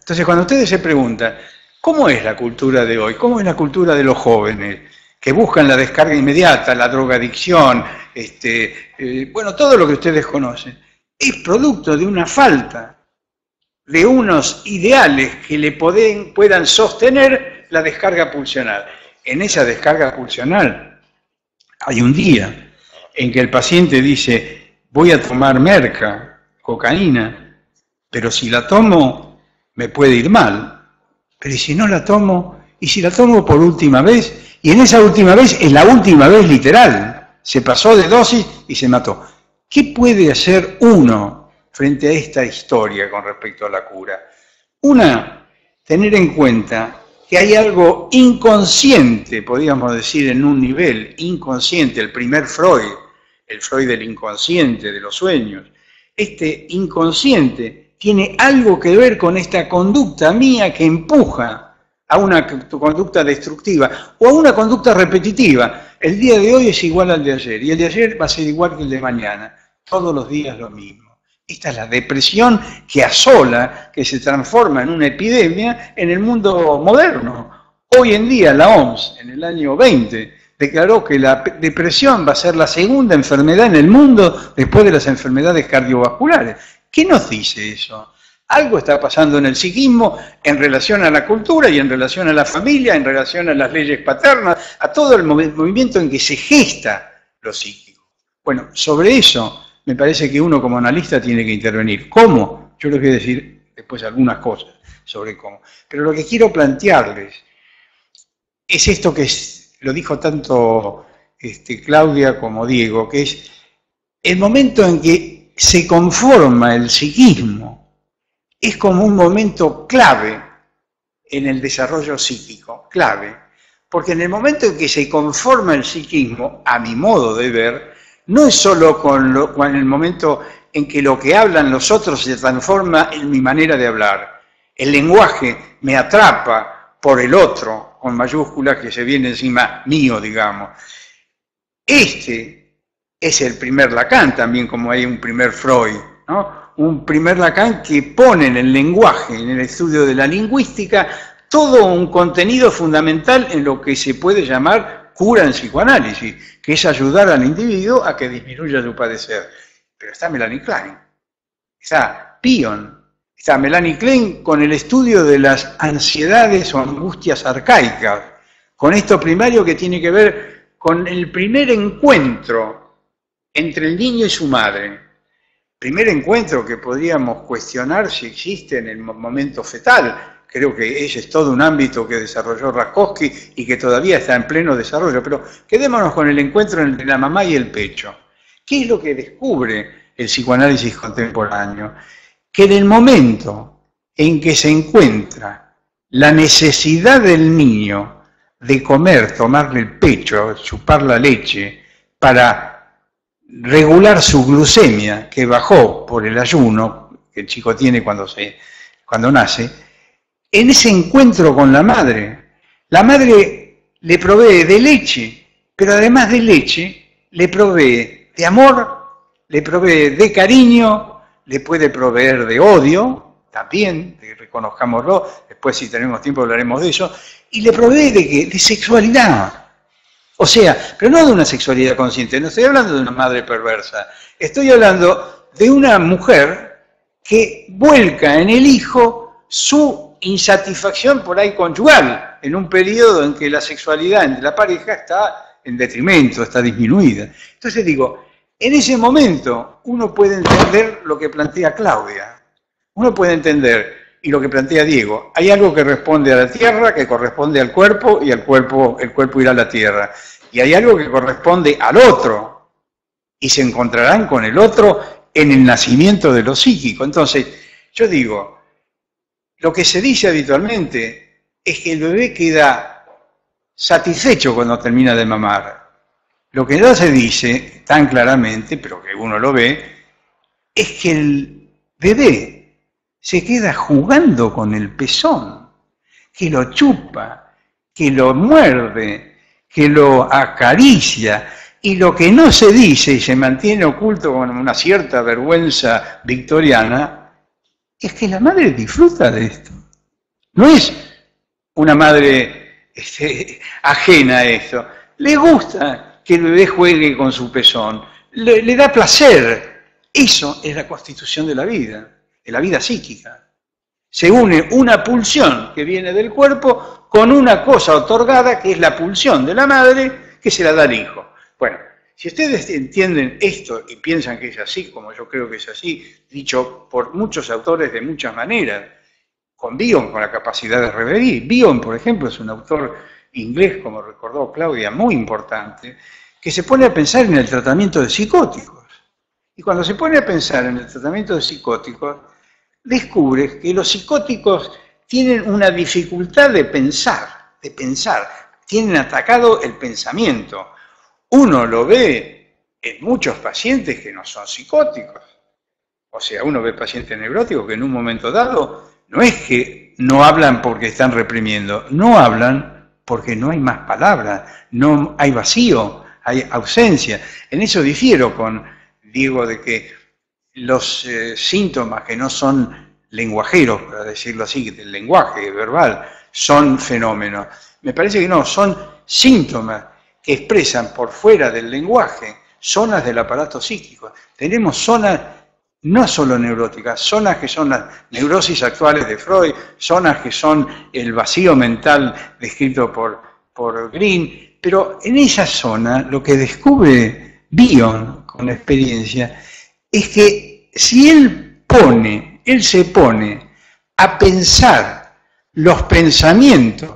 Entonces, cuando ustedes se preguntan, ¿cómo es la cultura de hoy? ¿Cómo es la cultura de los jóvenes? que buscan la descarga inmediata, la drogadicción, este, eh, bueno, todo lo que ustedes conocen, es producto de una falta de unos ideales que le puedan sostener la descarga pulsional. En esa descarga pulsional hay un día en que el paciente dice, voy a tomar merca, cocaína, pero si la tomo me puede ir mal, pero si no la tomo, y si la tomo por última vez, y en esa última vez, es la última vez literal, se pasó de dosis y se mató. ¿Qué puede hacer uno frente a esta historia con respecto a la cura? Una, tener en cuenta que hay algo inconsciente, podríamos decir en un nivel inconsciente, el primer Freud, el Freud del inconsciente, de los sueños. Este inconsciente tiene algo que ver con esta conducta mía que empuja a una conducta destructiva o a una conducta repetitiva. El día de hoy es igual al de ayer y el de ayer va a ser igual que el de mañana. Todos los días lo mismo. Esta es la depresión que asola, que se transforma en una epidemia en el mundo moderno. Hoy en día la OMS, en el año 20, declaró que la depresión va a ser la segunda enfermedad en el mundo después de las enfermedades cardiovasculares. ¿Qué nos dice eso? Algo está pasando en el psiquismo en relación a la cultura y en relación a la familia, en relación a las leyes paternas, a todo el movimiento en que se gesta lo psíquico. Bueno, sobre eso me parece que uno como analista tiene que intervenir. ¿Cómo? Yo les voy a decir después algunas cosas sobre cómo. Pero lo que quiero plantearles es esto que lo dijo tanto este, Claudia como Diego, que es el momento en que se conforma el psiquismo es como un momento clave en el desarrollo psíquico, clave, porque en el momento en que se conforma el psiquismo, a mi modo de ver, no es solo con, con el momento en que lo que hablan los otros se transforma en mi manera de hablar. El lenguaje me atrapa por el otro, con mayúsculas que se viene encima mío, digamos. Este es el primer Lacan también, como hay un primer Freud, ¿no? Un primer Lacan que pone en el lenguaje, en el estudio de la lingüística, todo un contenido fundamental en lo que se puede llamar cura en psicoanálisis, que es ayudar al individuo a que disminuya su padecer. Pero está Melanie Klein, está Pion, está Melanie Klein con el estudio de las ansiedades o angustias arcaicas, con esto primario que tiene que ver con el primer encuentro entre el niño y su madre. Primer encuentro que podríamos cuestionar si existe en el momento fetal, creo que ese es todo un ámbito que desarrolló Raskowski y que todavía está en pleno desarrollo, pero quedémonos con el encuentro entre la mamá y el pecho. ¿Qué es lo que descubre el psicoanálisis contemporáneo? Que en el momento en que se encuentra la necesidad del niño de comer, tomarle el pecho, chupar la leche, para regular su glucemia, que bajó por el ayuno que el chico tiene cuando, se, cuando nace, en ese encuentro con la madre, la madre le provee de leche, pero además de leche, le provee de amor, le provee de cariño, le puede proveer de odio, también, reconozcámoslo, después si tenemos tiempo hablaremos de eso, y le provee de, de sexualidad. O sea, pero no de una sexualidad consciente, no estoy hablando de una madre perversa, estoy hablando de una mujer que vuelca en el hijo su insatisfacción por ahí conyugal, en un periodo en que la sexualidad entre la pareja está en detrimento, está disminuida. Entonces digo, en ese momento uno puede entender lo que plantea Claudia, uno puede entender y lo que plantea Diego. Hay algo que responde a la tierra, que corresponde al cuerpo y al cuerpo, el cuerpo irá a la tierra. Y hay algo que corresponde al otro y se encontrarán con el otro en el nacimiento de lo psíquico. Entonces, yo digo, lo que se dice habitualmente es que el bebé queda satisfecho cuando termina de mamar. Lo que no se dice tan claramente, pero que uno lo ve, es que el bebé se queda jugando con el pezón, que lo chupa, que lo muerde, que lo acaricia, y lo que no se dice y se mantiene oculto con una cierta vergüenza victoriana, es que la madre disfruta de esto. No es una madre este, ajena a esto. Le gusta que el bebé juegue con su pezón. Le, da placer. Eso es la constitución de la vida, de la vida psíquica. Se une una pulsión que viene del cuerpo con una cosa otorgada que es la pulsión de la madre que se la da al hijo. Bueno, si ustedes entienden esto y piensan que es así, como yo creo que es así, dicho por muchos autores de muchas maneras, con Bion, con la capacidad de reverir. Bion, por ejemplo, es un autor inglés, como recordó Claudia, muy importante, que se pone a pensar en el tratamiento de psicóticos. Y cuando se pone a pensar en el tratamiento de psicóticos, descubre que los psicóticos tienen una dificultad de pensar, de pensar, tienen atacado el pensamiento. Uno lo ve en muchos pacientes que no son psicóticos. O sea, uno ve pacientes neuróticos que en un momento dado no es que no hablan porque están reprimiendo, no hablan porque no hay más palabras, no hay vacío, hay ausencia. En eso difiero con Diego de que los eh, síntomas que no son lenguajeros, para decirlo así, del lenguaje verbal, son fenómenos. Me parece que no, son síntomas expresan por fuera del lenguaje zonas del aparato psíquico. Tenemos zonas no solo neuróticas, zonas que son las neurosis actuales de Freud, zonas que son el vacío mental descrito por, por Green, pero en esa zona lo que descubre Bion con experiencia es que si él pone, él se pone a pensar los pensamientos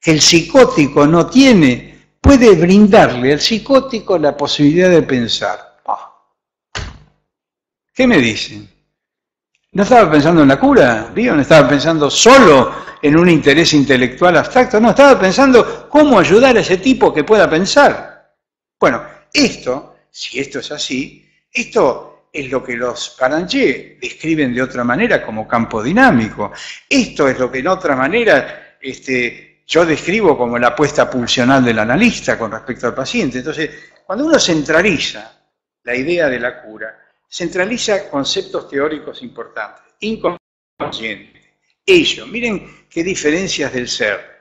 que el psicótico no tiene, puede brindarle al psicótico la posibilidad de pensar. ¿Qué me dicen? ¿No estaba pensando en la cura? Bion estaba pensando solo en un interés intelectual abstracto, no, estaba pensando cómo ayudar a ese tipo que pueda pensar. Bueno, esto si esto es así, esto es lo que los Paranché describen de otra manera como campo dinámico. Esto es lo que en otra manera este, yo describo como la apuesta pulsional del analista con respecto al paciente. Entonces, cuando uno centraliza la idea de la cura, centraliza conceptos teóricos importantes. Inconsciente. Ello, miren qué diferencias del ser.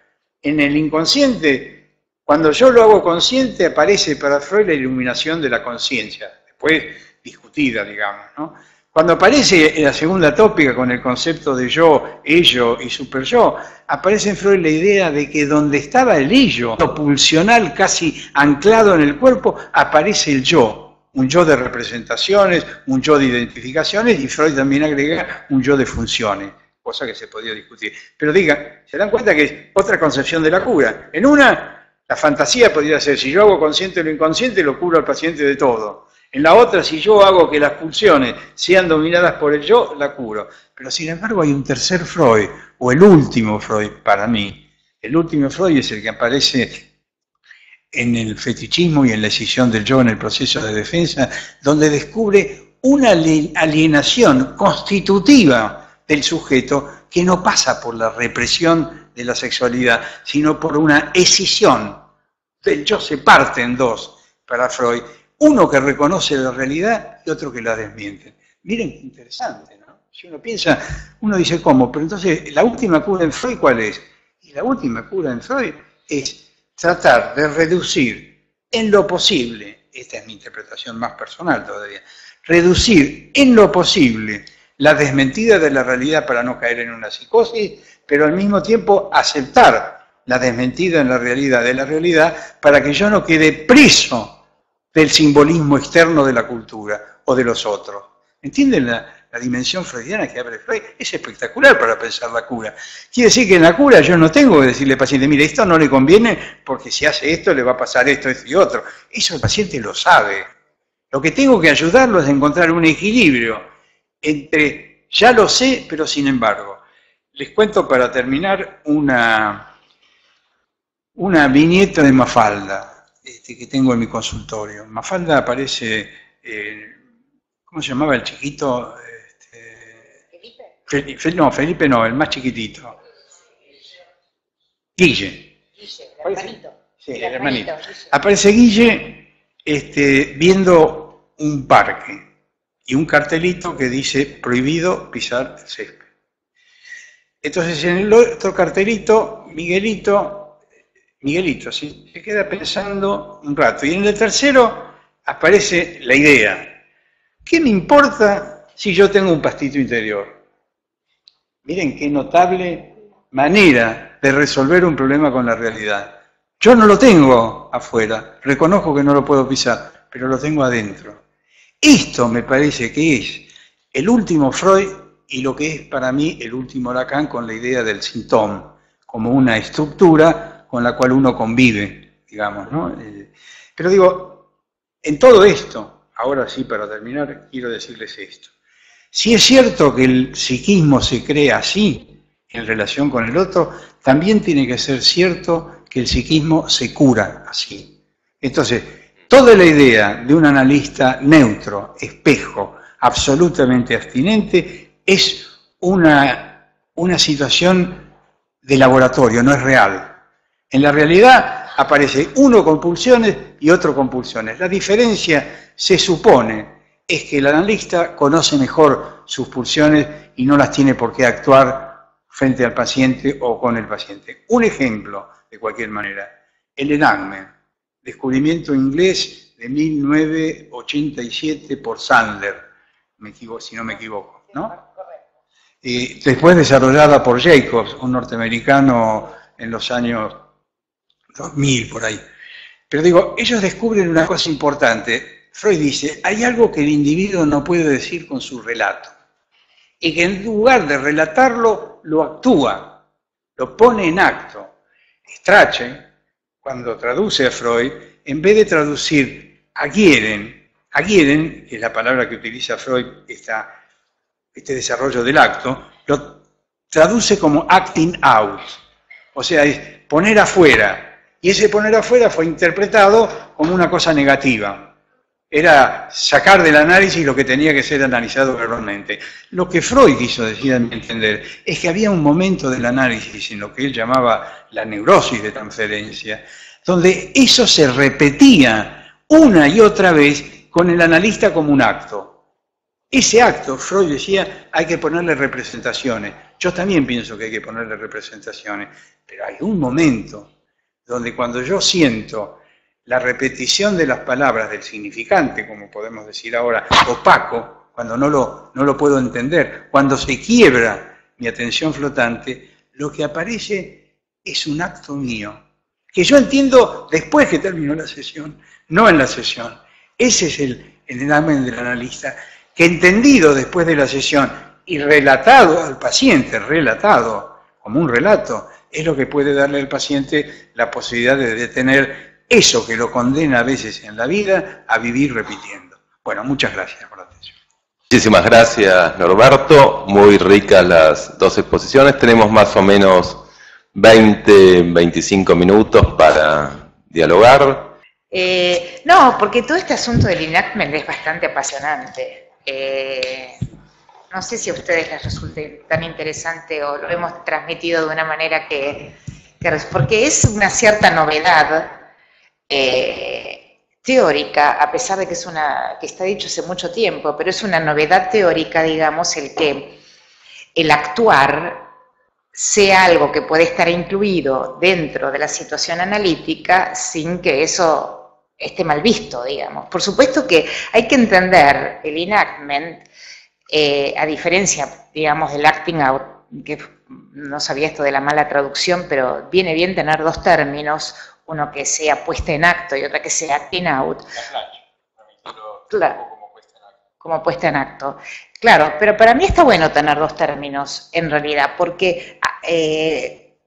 En el inconsciente, cuando yo lo hago consciente, aparece para Freud la iluminación de la conciencia, después discutida, digamos. ¿no? Cuando aparece la segunda tópica con el concepto de yo, ello y super yo, aparece en Freud la idea de que donde estaba el ello, lo pulsional casi anclado en el cuerpo, aparece el yo, un yo de representaciones, un yo de identificaciones, y Freud también agrega un yo de funciones, cosa que se podía discutir. Pero diga, se dan cuenta que es otra concepción de la cura. En una, la fantasía podría ser, si yo hago consciente lo inconsciente, lo curo al paciente de todo. En la otra, si yo hago que las pulsiones sean dominadas por el yo, la curo. Pero sin embargo hay un tercer Freud, o el último Freud para mí. El último Freud es el que aparece en el fetichismo y en la decisión del yo en el proceso de defensa, donde descubre una alienación constitutiva del sujeto que no pasa por la represión de la sexualidad, sino por una escisión. El yo se parte en dos para Freud uno que reconoce la realidad y otro que la desmiente. Miren qué interesante, ¿no? Si uno piensa, uno dice, ¿cómo? Pero entonces, ¿la última cura en Freud cuál es? Y la última cura en Freud es tratar de reducir en lo posible, esta es mi interpretación más personal todavía, reducir en lo posible la desmentida de la realidad para no caer en una psicosis, pero al mismo tiempo aceptar la desmentida en la realidad de la realidad para que yo no quede preso del simbolismo externo de la cultura o de los otros. ¿Entienden la, dimensión freudiana que abre Freud? Es espectacular para pensar la cura. Quiere decir que en la cura yo no tengo que decirle al paciente, mire, esto no le conviene porque si hace esto le va a pasar esto, esto y otro. Eso el paciente lo sabe. Lo que tengo que ayudarlo es encontrar un equilibrio entre, ya lo sé, pero sin embargo. Les cuento para terminar una, una viñeta de Mafalda este, que tengo en mi consultorio. Mafalda aparece, eh, ¿cómo se llamaba el chiquito? Este, Felipe. no, Felipe no, el más chiquitito. Guille. Guille, el hermanito. Sí, el, hermanito. Aparece Guille este, viendo un parque y un cartelito que dice prohibido pisar el césped. Entonces en el otro cartelito, Miguelito Miguelito, se queda pensando un rato. Y en el tercero aparece la idea. ¿Qué me importa si yo tengo un pastito interior? Miren qué notable manera de resolver un problema con la realidad. Yo no lo tengo afuera, reconozco que no lo puedo pisar, pero lo tengo adentro. Esto me parece que es el último Freud y lo que es para mí el último Lacan con la idea del síntoma, como una estructura con la cual uno convive, digamos, ¿no? Eh, pero digo, en todo esto, ahora sí, para terminar, quiero decirles esto. Si es cierto que el psiquismo se crea así, en relación con el otro, también tiene que ser cierto que el psiquismo se cura así. Entonces, toda la idea de un analista neutro, espejo, absolutamente abstinente, es una, una situación de laboratorio, no es real. En la realidad aparece uno con pulsiones y otro con pulsiones. La diferencia, se supone, es que el analista conoce mejor sus pulsiones y no las tiene por qué actuar frente al paciente o con el paciente. Un ejemplo, de cualquier manera, el enagme, descubrimiento inglés de 1987 por Sandler, me equivoco, si no me equivoco, ¿no? Y después desarrollada por Jacobs, un norteamericano en los años 2000 por ahí. Pero digo, ellos descubren una cosa importante. Freud dice, hay algo que el individuo no puede decir con su relato. Y que en lugar de relatarlo, lo actúa, lo pone en acto. Strache, cuando traduce a Freud, en vez de traducir quieren, quieren, que es la palabra que utiliza Freud, esta, este desarrollo del acto, lo traduce como acting out. O sea, es poner afuera, y ese poner afuera fue interpretado como una cosa negativa. era sacar del análisis lo que tenía que ser analizado verbalmente. Lo que Freud quiso decir, a mi entender, es que había un momento del análisis en lo que él llamaba la neurosis de transferencia, donde eso se repetía una y otra vez con el analista como un acto. Ese acto, Freud decía, hay que ponerle representaciones. Yo también pienso que hay que ponerle representaciones, pero hay un momento donde cuando yo siento la repetición de las palabras del significante, como podemos decir ahora, opaco, cuando no lo, no lo puedo entender, cuando se quiebra mi atención flotante, lo que aparece es un acto mío, que yo entiendo después que terminó la sesión, no en la sesión. Ese es el, el del analista, que entendido después de la sesión y relatado al paciente, relatado como un relato, es lo que puede darle al paciente la posibilidad de detener eso que lo condena a veces en la vida a vivir repitiendo. Bueno, muchas gracias por la atención. Muchísimas gracias, Norberto. Muy ricas las dos exposiciones. Tenemos más o menos 20, 25 minutos para dialogar. Eh, no, porque todo este asunto del enactment es bastante apasionante. Eh, no sé si a ustedes les resulte tan interesante o lo hemos transmitido de una manera que, que porque es una cierta novedad eh, teórica, a pesar de que es una, que está dicho hace mucho tiempo, pero es una novedad teórica, digamos, el que el actuar sea algo que puede estar incluido dentro de la situación analítica sin que eso esté mal visto, digamos. Por supuesto que hay que entender el enactment, eh, a diferencia, digamos, del acting out, que no sabía esto de la mala traducción, pero viene bien tener dos términos, uno que sea puesta en acto y otra que sea acting out. Claro, como puesta en acto. Claro, pero para mí está bueno tener dos términos, en realidad, porque eh,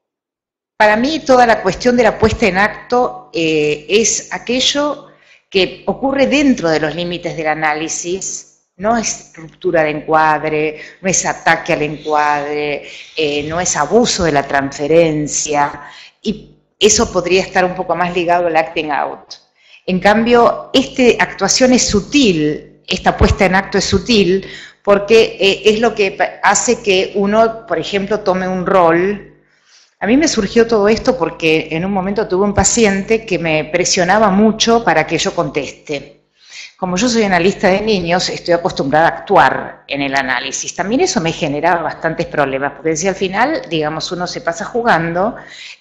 para mí toda la cuestión de la puesta en acto eh, es aquello que ocurre dentro de los límites del análisis, no es ruptura de encuadre, no es ataque al encuadre, eh, no es abuso de la transferencia, y eso podría estar un poco más ligado al acting out. En cambio, esta actuación es sutil, esta puesta en acto es sutil, porque eh, es lo que hace que uno, por ejemplo, tome un rol. A mí me surgió todo esto porque en un momento tuve un paciente que me presionaba mucho para que yo conteste. Como yo soy analista de niños, estoy acostumbrada a actuar en el análisis. También eso me generaba bastantes problemas, porque si al final, digamos, uno se pasa jugando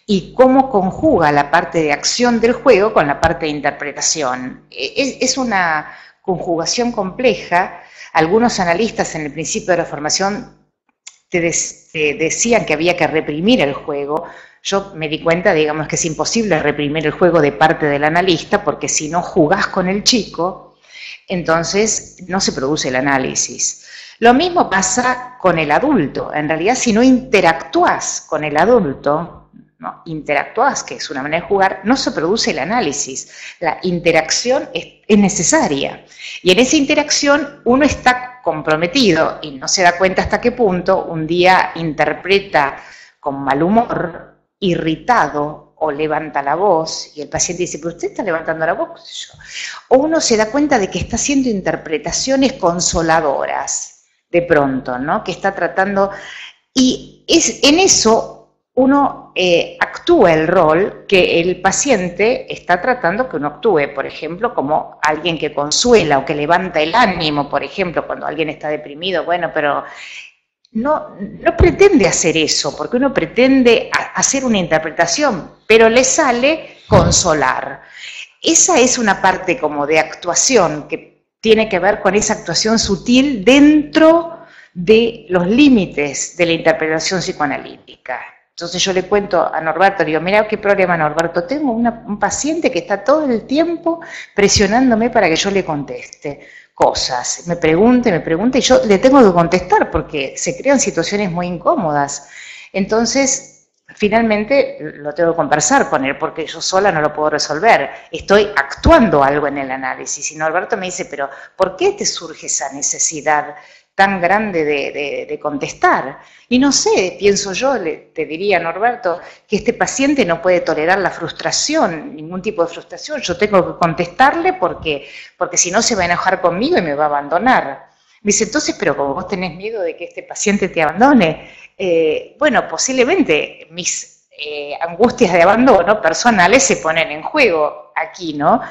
y cómo conjuga la parte de acción del juego con la parte de interpretación. E, es, una conjugación compleja. Algunos analistas en el principio de la formación te, decían que había que reprimir el juego. Yo me di cuenta, digamos, que es imposible reprimir el juego de parte del analista, porque si no jugás con el chico, entonces no se produce el análisis. Lo mismo pasa con el adulto. En realidad, si no interactúas con el adulto, no interactúas, que es una manera de jugar, no se produce el análisis. La interacción es, es necesaria. Y en esa interacción uno está comprometido y no se da cuenta hasta qué punto un día interpreta con mal humor, irritado o levanta la voz y el paciente dice, pero usted está levantando la voz, o uno se da cuenta de que está haciendo interpretaciones consoladoras de pronto, ¿no? Que está tratando, y es, en eso uno eh, actúa el rol que el paciente está tratando que uno actúe, por ejemplo, como alguien que consuela o que levanta el ánimo, por ejemplo, cuando alguien está deprimido, bueno, pero no, no pretende hacer eso, porque uno pretende hacer una interpretación, pero le sale consolar. Esa es una parte como de actuación que tiene que ver con esa actuación sutil dentro de los límites de la interpretación psicoanalítica. Entonces yo le cuento a Norberto, digo, mira qué problema Norberto, tengo un paciente que está todo el tiempo presionándome para que yo le conteste cosas, me pregunte, me pregunte, y yo le tengo que contestar porque se crean situaciones muy incómodas. Entonces, finalmente lo tengo que conversar con él porque yo sola no lo puedo resolver. Estoy actuando algo en el análisis. Y Norberto me dice, pero ¿por qué te surge esa necesidad tan grande de, contestar. Y no sé, pienso yo, te diría Norberto, que este paciente no puede tolerar la frustración, ningún tipo de frustración. Yo tengo que contestarle porque, porque si no se va a enojar conmigo y me va a abandonar. Me dice, entonces, pero como vos tenés miedo de que este paciente te abandone, eh, bueno, posiblemente mis eh, angustias de abandono personales se ponen en juego aquí, ¿no?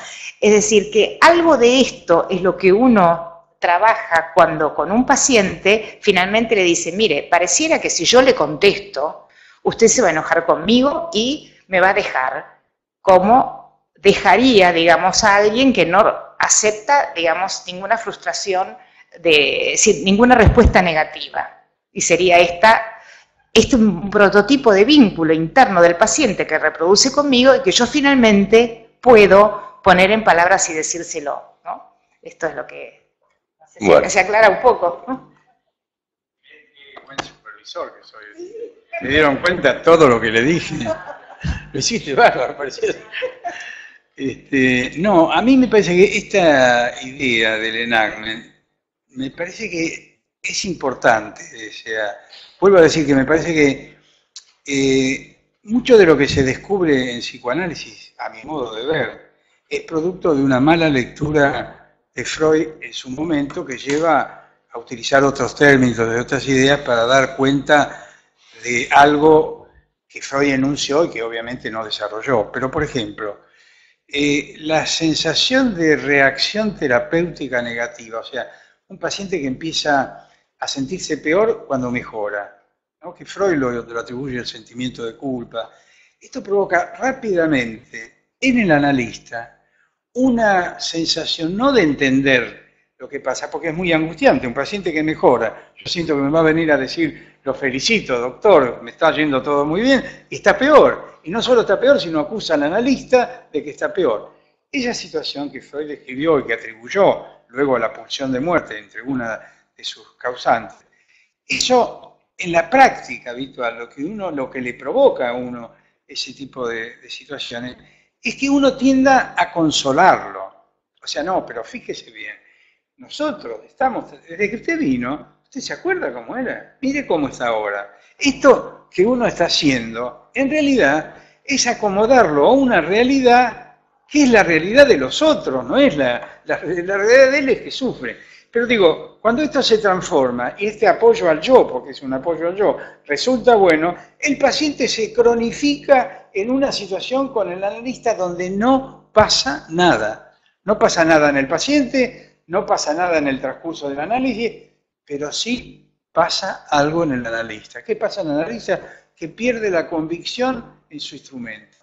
Es decir, que algo de esto es lo que uno trabaja cuando con un paciente finalmente le dice, mire, pareciera que si yo le contesto, usted se va a enojar conmigo y me va a dejar, como dejaría, digamos, a alguien que no acepta, digamos, ninguna frustración, de, ninguna respuesta negativa. Y sería esta, este un prototipo de vínculo interno del paciente que reproduce conmigo y que yo finalmente puedo poner en palabras y decírselo. Esto es lo que se, aclara un poco. buen supervisor que soy. ¿Se dieron cuenta todo lo que le dije? Lo hiciste bárbaro, parecía. Este, no, a mí me parece que esta idea del enactment me parece que es importante. O sea, vuelvo a decir que me parece que eh, mucho de lo que se descubre en psicoanálisis, a mi modo de ver, es producto de una mala lectura de Freud en su momento que lleva a utilizar otros términos, de otras ideas para dar cuenta de algo que Freud enunció y que obviamente no desarrolló. Pero, por ejemplo, eh, la sensación de reacción terapéutica negativa, o sea, un paciente que empieza a sentirse peor cuando mejora, que Freud lo, lo atribuye al sentimiento de culpa, esto provoca rápidamente en el analista una sensación no de entender lo que pasa, porque es muy angustiante. Un paciente que mejora, yo siento que me va a venir a decir, lo felicito, doctor, me está yendo todo muy bien, está peor. Y no solo está peor, sino acusa al analista de que está peor. Esa situación que Freud describió y que atribuyó luego a la pulsión de muerte entre una de sus causantes, eso en la práctica habitual, lo que, uno, lo que le provoca a uno ese tipo de situaciones, es que uno tienda a consolarlo. O sea, no, pero fíjese bien, nosotros estamos, desde que usted vino, ¿usted se acuerda cómo era? Mire cómo está ahora. Esto que uno está haciendo, en realidad, es acomodarlo a una realidad que es la realidad de los otros, no es la, la, la realidad de él es que sufre. Pero digo, cuando esto se transforma este apoyo al yo, porque es un apoyo al yo, resulta bueno, el paciente se cronifica en una situación con el analista donde no pasa nada. No pasa nada en el paciente, no pasa nada en el transcurso del análisis, pero sí pasa algo en el analista. ¿Qué pasa en el analista? Que pierde la convicción en su instrumento.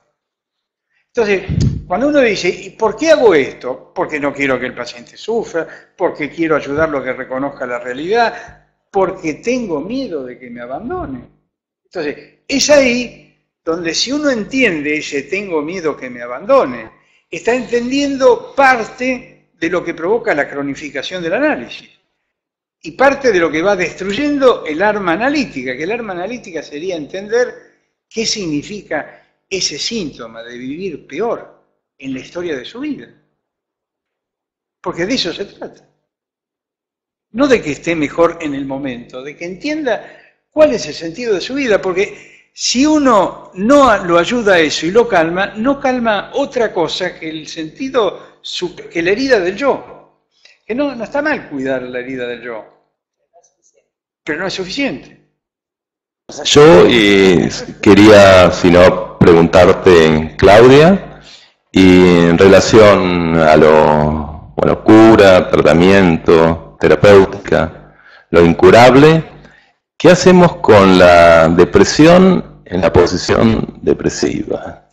Entonces, cuando uno dice, ¿y por qué hago esto? Porque no quiero que el paciente sufra, porque quiero ayudarlo a que reconozca la realidad, porque tengo miedo de que me abandone. Entonces, es ahí donde si uno entiende ese tengo miedo que me abandone, está entendiendo parte de lo que provoca la cronificación del análisis y parte de lo que va destruyendo el arma analítica, que el arma analítica sería entender qué significa ese síntoma de vivir peor en la historia de su vida. Porque de eso se trata. No de que esté mejor en el momento, de que entienda cuál es el sentido de su vida, porque si uno no lo ayuda a eso y lo calma, no calma otra cosa que el sentido, que la herida del yo. Que no, no está mal cuidar la herida del yo, pero no es suficiente. Yo eh, quería, si no, preguntarte, Claudia, y en relación a lo, bueno, cura, tratamiento, terapéutica, lo incurable, ¿qué hacemos con la depresión en la posición depresiva?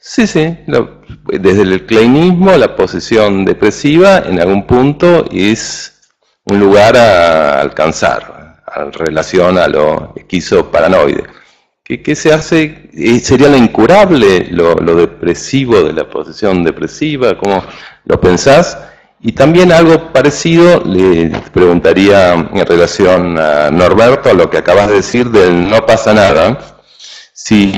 Sí, sí, desde el clinismo la posición depresiva en algún punto es un lugar a alcanzar en relación a lo ¿Qué, se hace? Eh, ¿Sería lo incurable, lo, depresivo de la posición depresiva? ¿Cómo lo pensás? Y también algo parecido le preguntaría en relación a Norberto, a lo que acabas de decir del no pasa nada. Si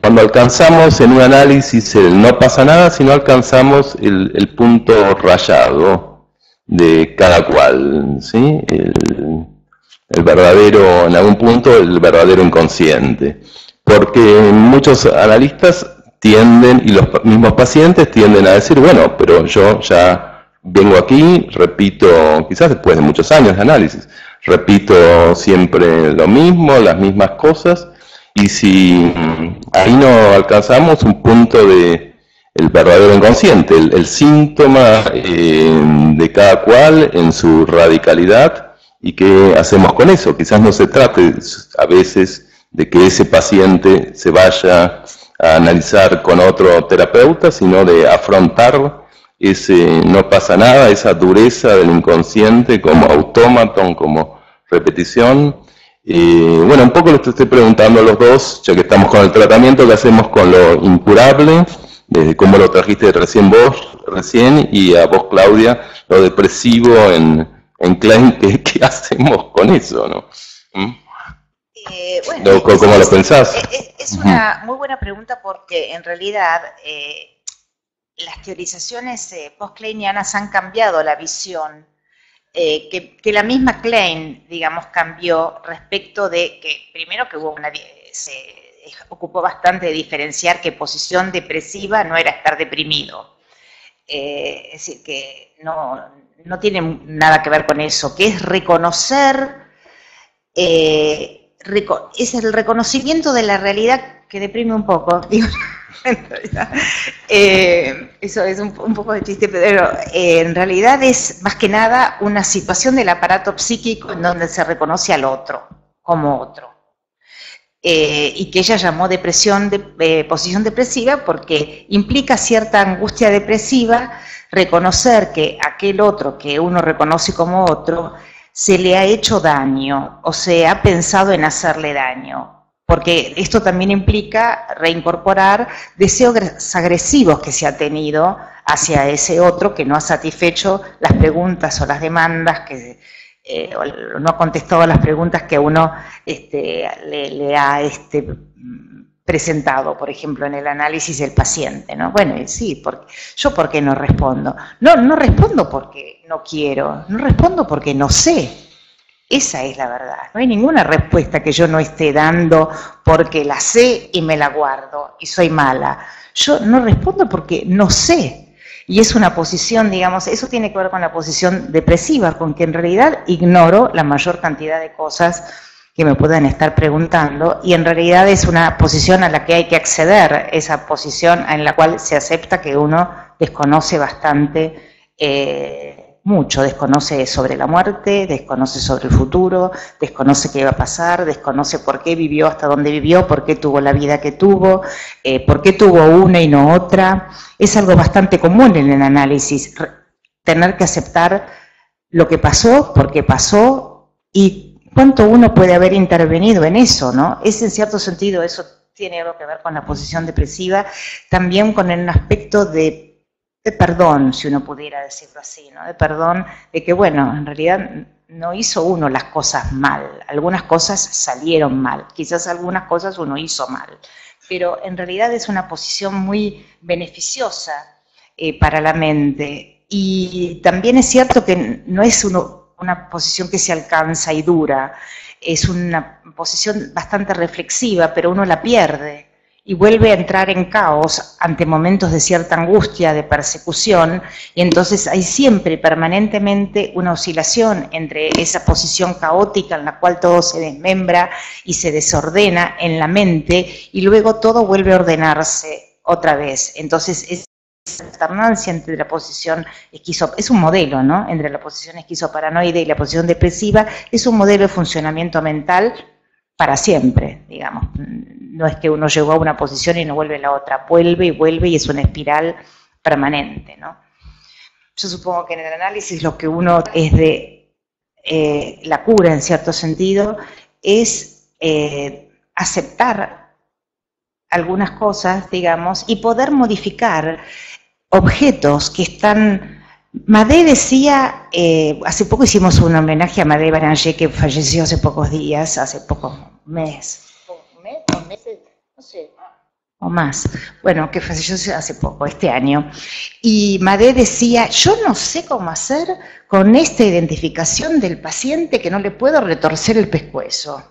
cuando alcanzamos en un análisis el no pasa nada, si no alcanzamos el, punto rayado, de cada cual, ¿sí? Verdadero, en algún punto, el verdadero inconsciente. Porque muchos analistas tienden, y los mismos pacientes tienden a decir, bueno, pero yo ya vengo aquí, repito, quizás después de muchos años de análisis, repito siempre lo mismo, las mismas cosas, y si ahí no alcanzamos un punto de el verdadero inconsciente, el, síntoma eh, de cada cual en su radicalidad y qué hacemos con eso. Quizás no se trate a veces de que ese paciente se vaya a analizar con otro terapeuta, sino de afrontar ese no pasa nada, esa dureza del inconsciente como autómaton, como repetición. y bueno, un poco lo estoy preguntando a los dos, ya que estamos con el tratamiento, ¿qué hacemos con lo incurable? Desde cómo lo trajiste recién vos, recién, y a vos, Claudia, lo depresivo en, en Klein, ¿qué, hacemos con eso? ¿no? ¿Mm? Eh, bueno, ¿Cómo lo pensás? Es, una muy buena pregunta porque en realidad eh, las teorizaciones eh, post-kleinianas han cambiado la visión eh, que, la misma Klein, digamos, cambió respecto de que, primero que hubo una, se ocupó bastante de diferenciar que posición depresiva no era estar deprimido. es decir, que no, no, tiene nada que ver con eso, que es reconocer es el reconocimiento de la realidad que deprime un poco. Eh, eso es un, poco de chiste, pero eh, en realidad es más que nada una situación del aparato psíquico en donde se reconoce al otro como otro. Eh, y que ella llamó depresión de posición depresiva porque implica cierta angustia depresiva reconocer que aquel otro que uno reconoce como otro se le ha hecho daño o se ha pensado en hacerle daño, porque esto también implica reincorporar deseos agresivos que se ha tenido hacia ese otro que no ha satisfecho las preguntas o las demandas que eh, no ha contestado las preguntas que uno este, le, ha este, presentado, por ejemplo, en el análisis del paciente, ¿no? Bueno, sí, porque, yo por qué no respondo. No, no respondo porque no quiero, no respondo porque no sé. Esa es la verdad. No hay ninguna respuesta que yo no esté dando porque la sé y me la guardo y soy mala. Yo no respondo porque no sé. Y es una posición, digamos, eso tiene que ver con la posición depresiva, con que en realidad ignoro la mayor cantidad de cosas que me puedan estar preguntando y en realidad es una posición a la que hay que acceder, esa posición en la cual se acepta que uno desconoce bastante eh, mucho, desconoce sobre la muerte, desconoce sobre el futuro, desconoce qué va a pasar, desconoce por qué vivió hasta dónde vivió, por qué tuvo la vida que tuvo, eh, por qué tuvo una y no otra. Es algo bastante común en el análisis, tener que aceptar lo que pasó, por qué pasó y cuánto uno puede haber intervenido en eso, ¿no? Es en cierto sentido, eso tiene algo que ver con la posición depresiva, también con el aspecto de, perdón, si uno pudiera decirlo así, ¿no? De perdón, de que, bueno, en realidad no hizo uno las cosas mal, algunas cosas salieron mal, quizás algunas cosas uno hizo mal, pero en realidad es una posición muy beneficiosa eh, para la mente. Y también es cierto que no es uno, una posición que se alcanza y dura, es una posición bastante reflexiva, pero uno la pierde y vuelve a entrar en caos ante momentos de cierta angustia, de persecución, y entonces hay siempre permanentemente una oscilación entre esa posición caótica en la cual todo se desmembra y se desordena en la mente, y luego todo vuelve a ordenarse otra vez. Entonces es alternancia entre la posición esquizo, es un modelo, ¿no? Entre la posición esquizoparanoide y la posición depresiva, es un modelo de funcionamiento mental para siempre, digamos. No es que uno llegó a una posición y no vuelve a la otra, vuelve y vuelve y es una espiral permanente, ¿no? Yo supongo que en el análisis lo que uno es de eh, la cura, en cierto sentido, es eh, aceptar algunas cosas, digamos, y poder modificar objetos que están... Madé decía, eh, hace poco hicimos un homenaje a Madé Baranger que falleció hace pocos días, hace pocos meses, ¿mes? meses? No sé, o más, bueno, que falleció hace poco, este año, y Madé decía, yo no sé cómo hacer con esta identificación del paciente que no le puedo retorcer el pescuezo.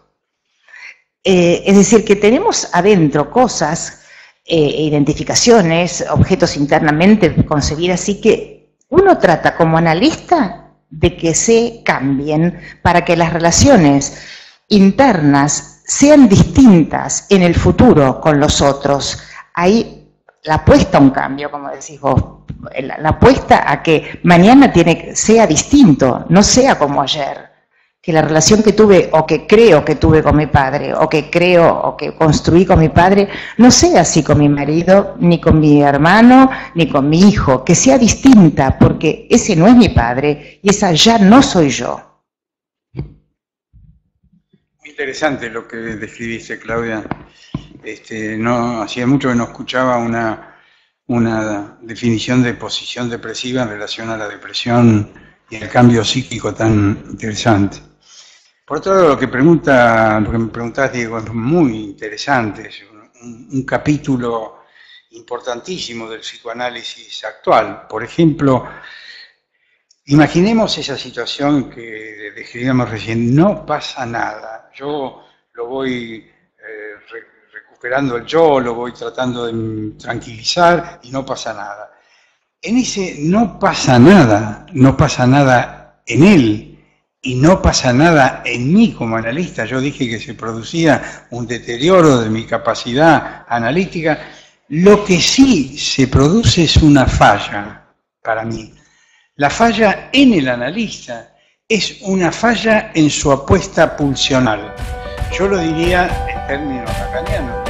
Eh, es decir, que tenemos adentro cosas, eh, identificaciones, objetos internamente concebidas, así que uno trata como analista de que se cambien para que las relaciones internas sean distintas en el futuro con los otros, hay la apuesta a un cambio, como decís vos, la, apuesta a que mañana tiene, sea distinto, no sea como ayer. Que la relación que tuve o que creo que tuve con mi padre o que creo o que construí con mi padre no sea así con mi marido, ni con mi hermano, ni con mi hijo, que sea distinta porque ese no es mi padre y esa ya no soy yo interesante lo que describiste, Claudia. Este, no, hacía mucho que no escuchaba una, una definición de posición depresiva en relación a la depresión y el cambio psíquico tan interesante. Por otro lado, lo que, pregunta, lo que me preguntás, Diego, es muy interesante, es un, capítulo importantísimo del psicoanálisis actual. Por ejemplo, Imaginemos esa situación que describíamos recién, no pasa nada, yo lo voy eh, recuperando el yo, lo voy tratando de tranquilizar y no pasa nada. En ese no pasa nada, no pasa nada en él y no pasa nada en mí como analista. Yo dije que se producía un deterioro de mi capacidad analítica. Lo que sí se produce es una falla para mí la falla en el analista es una falla en su apuesta pulsional. Yo lo diría en términos lacanianos,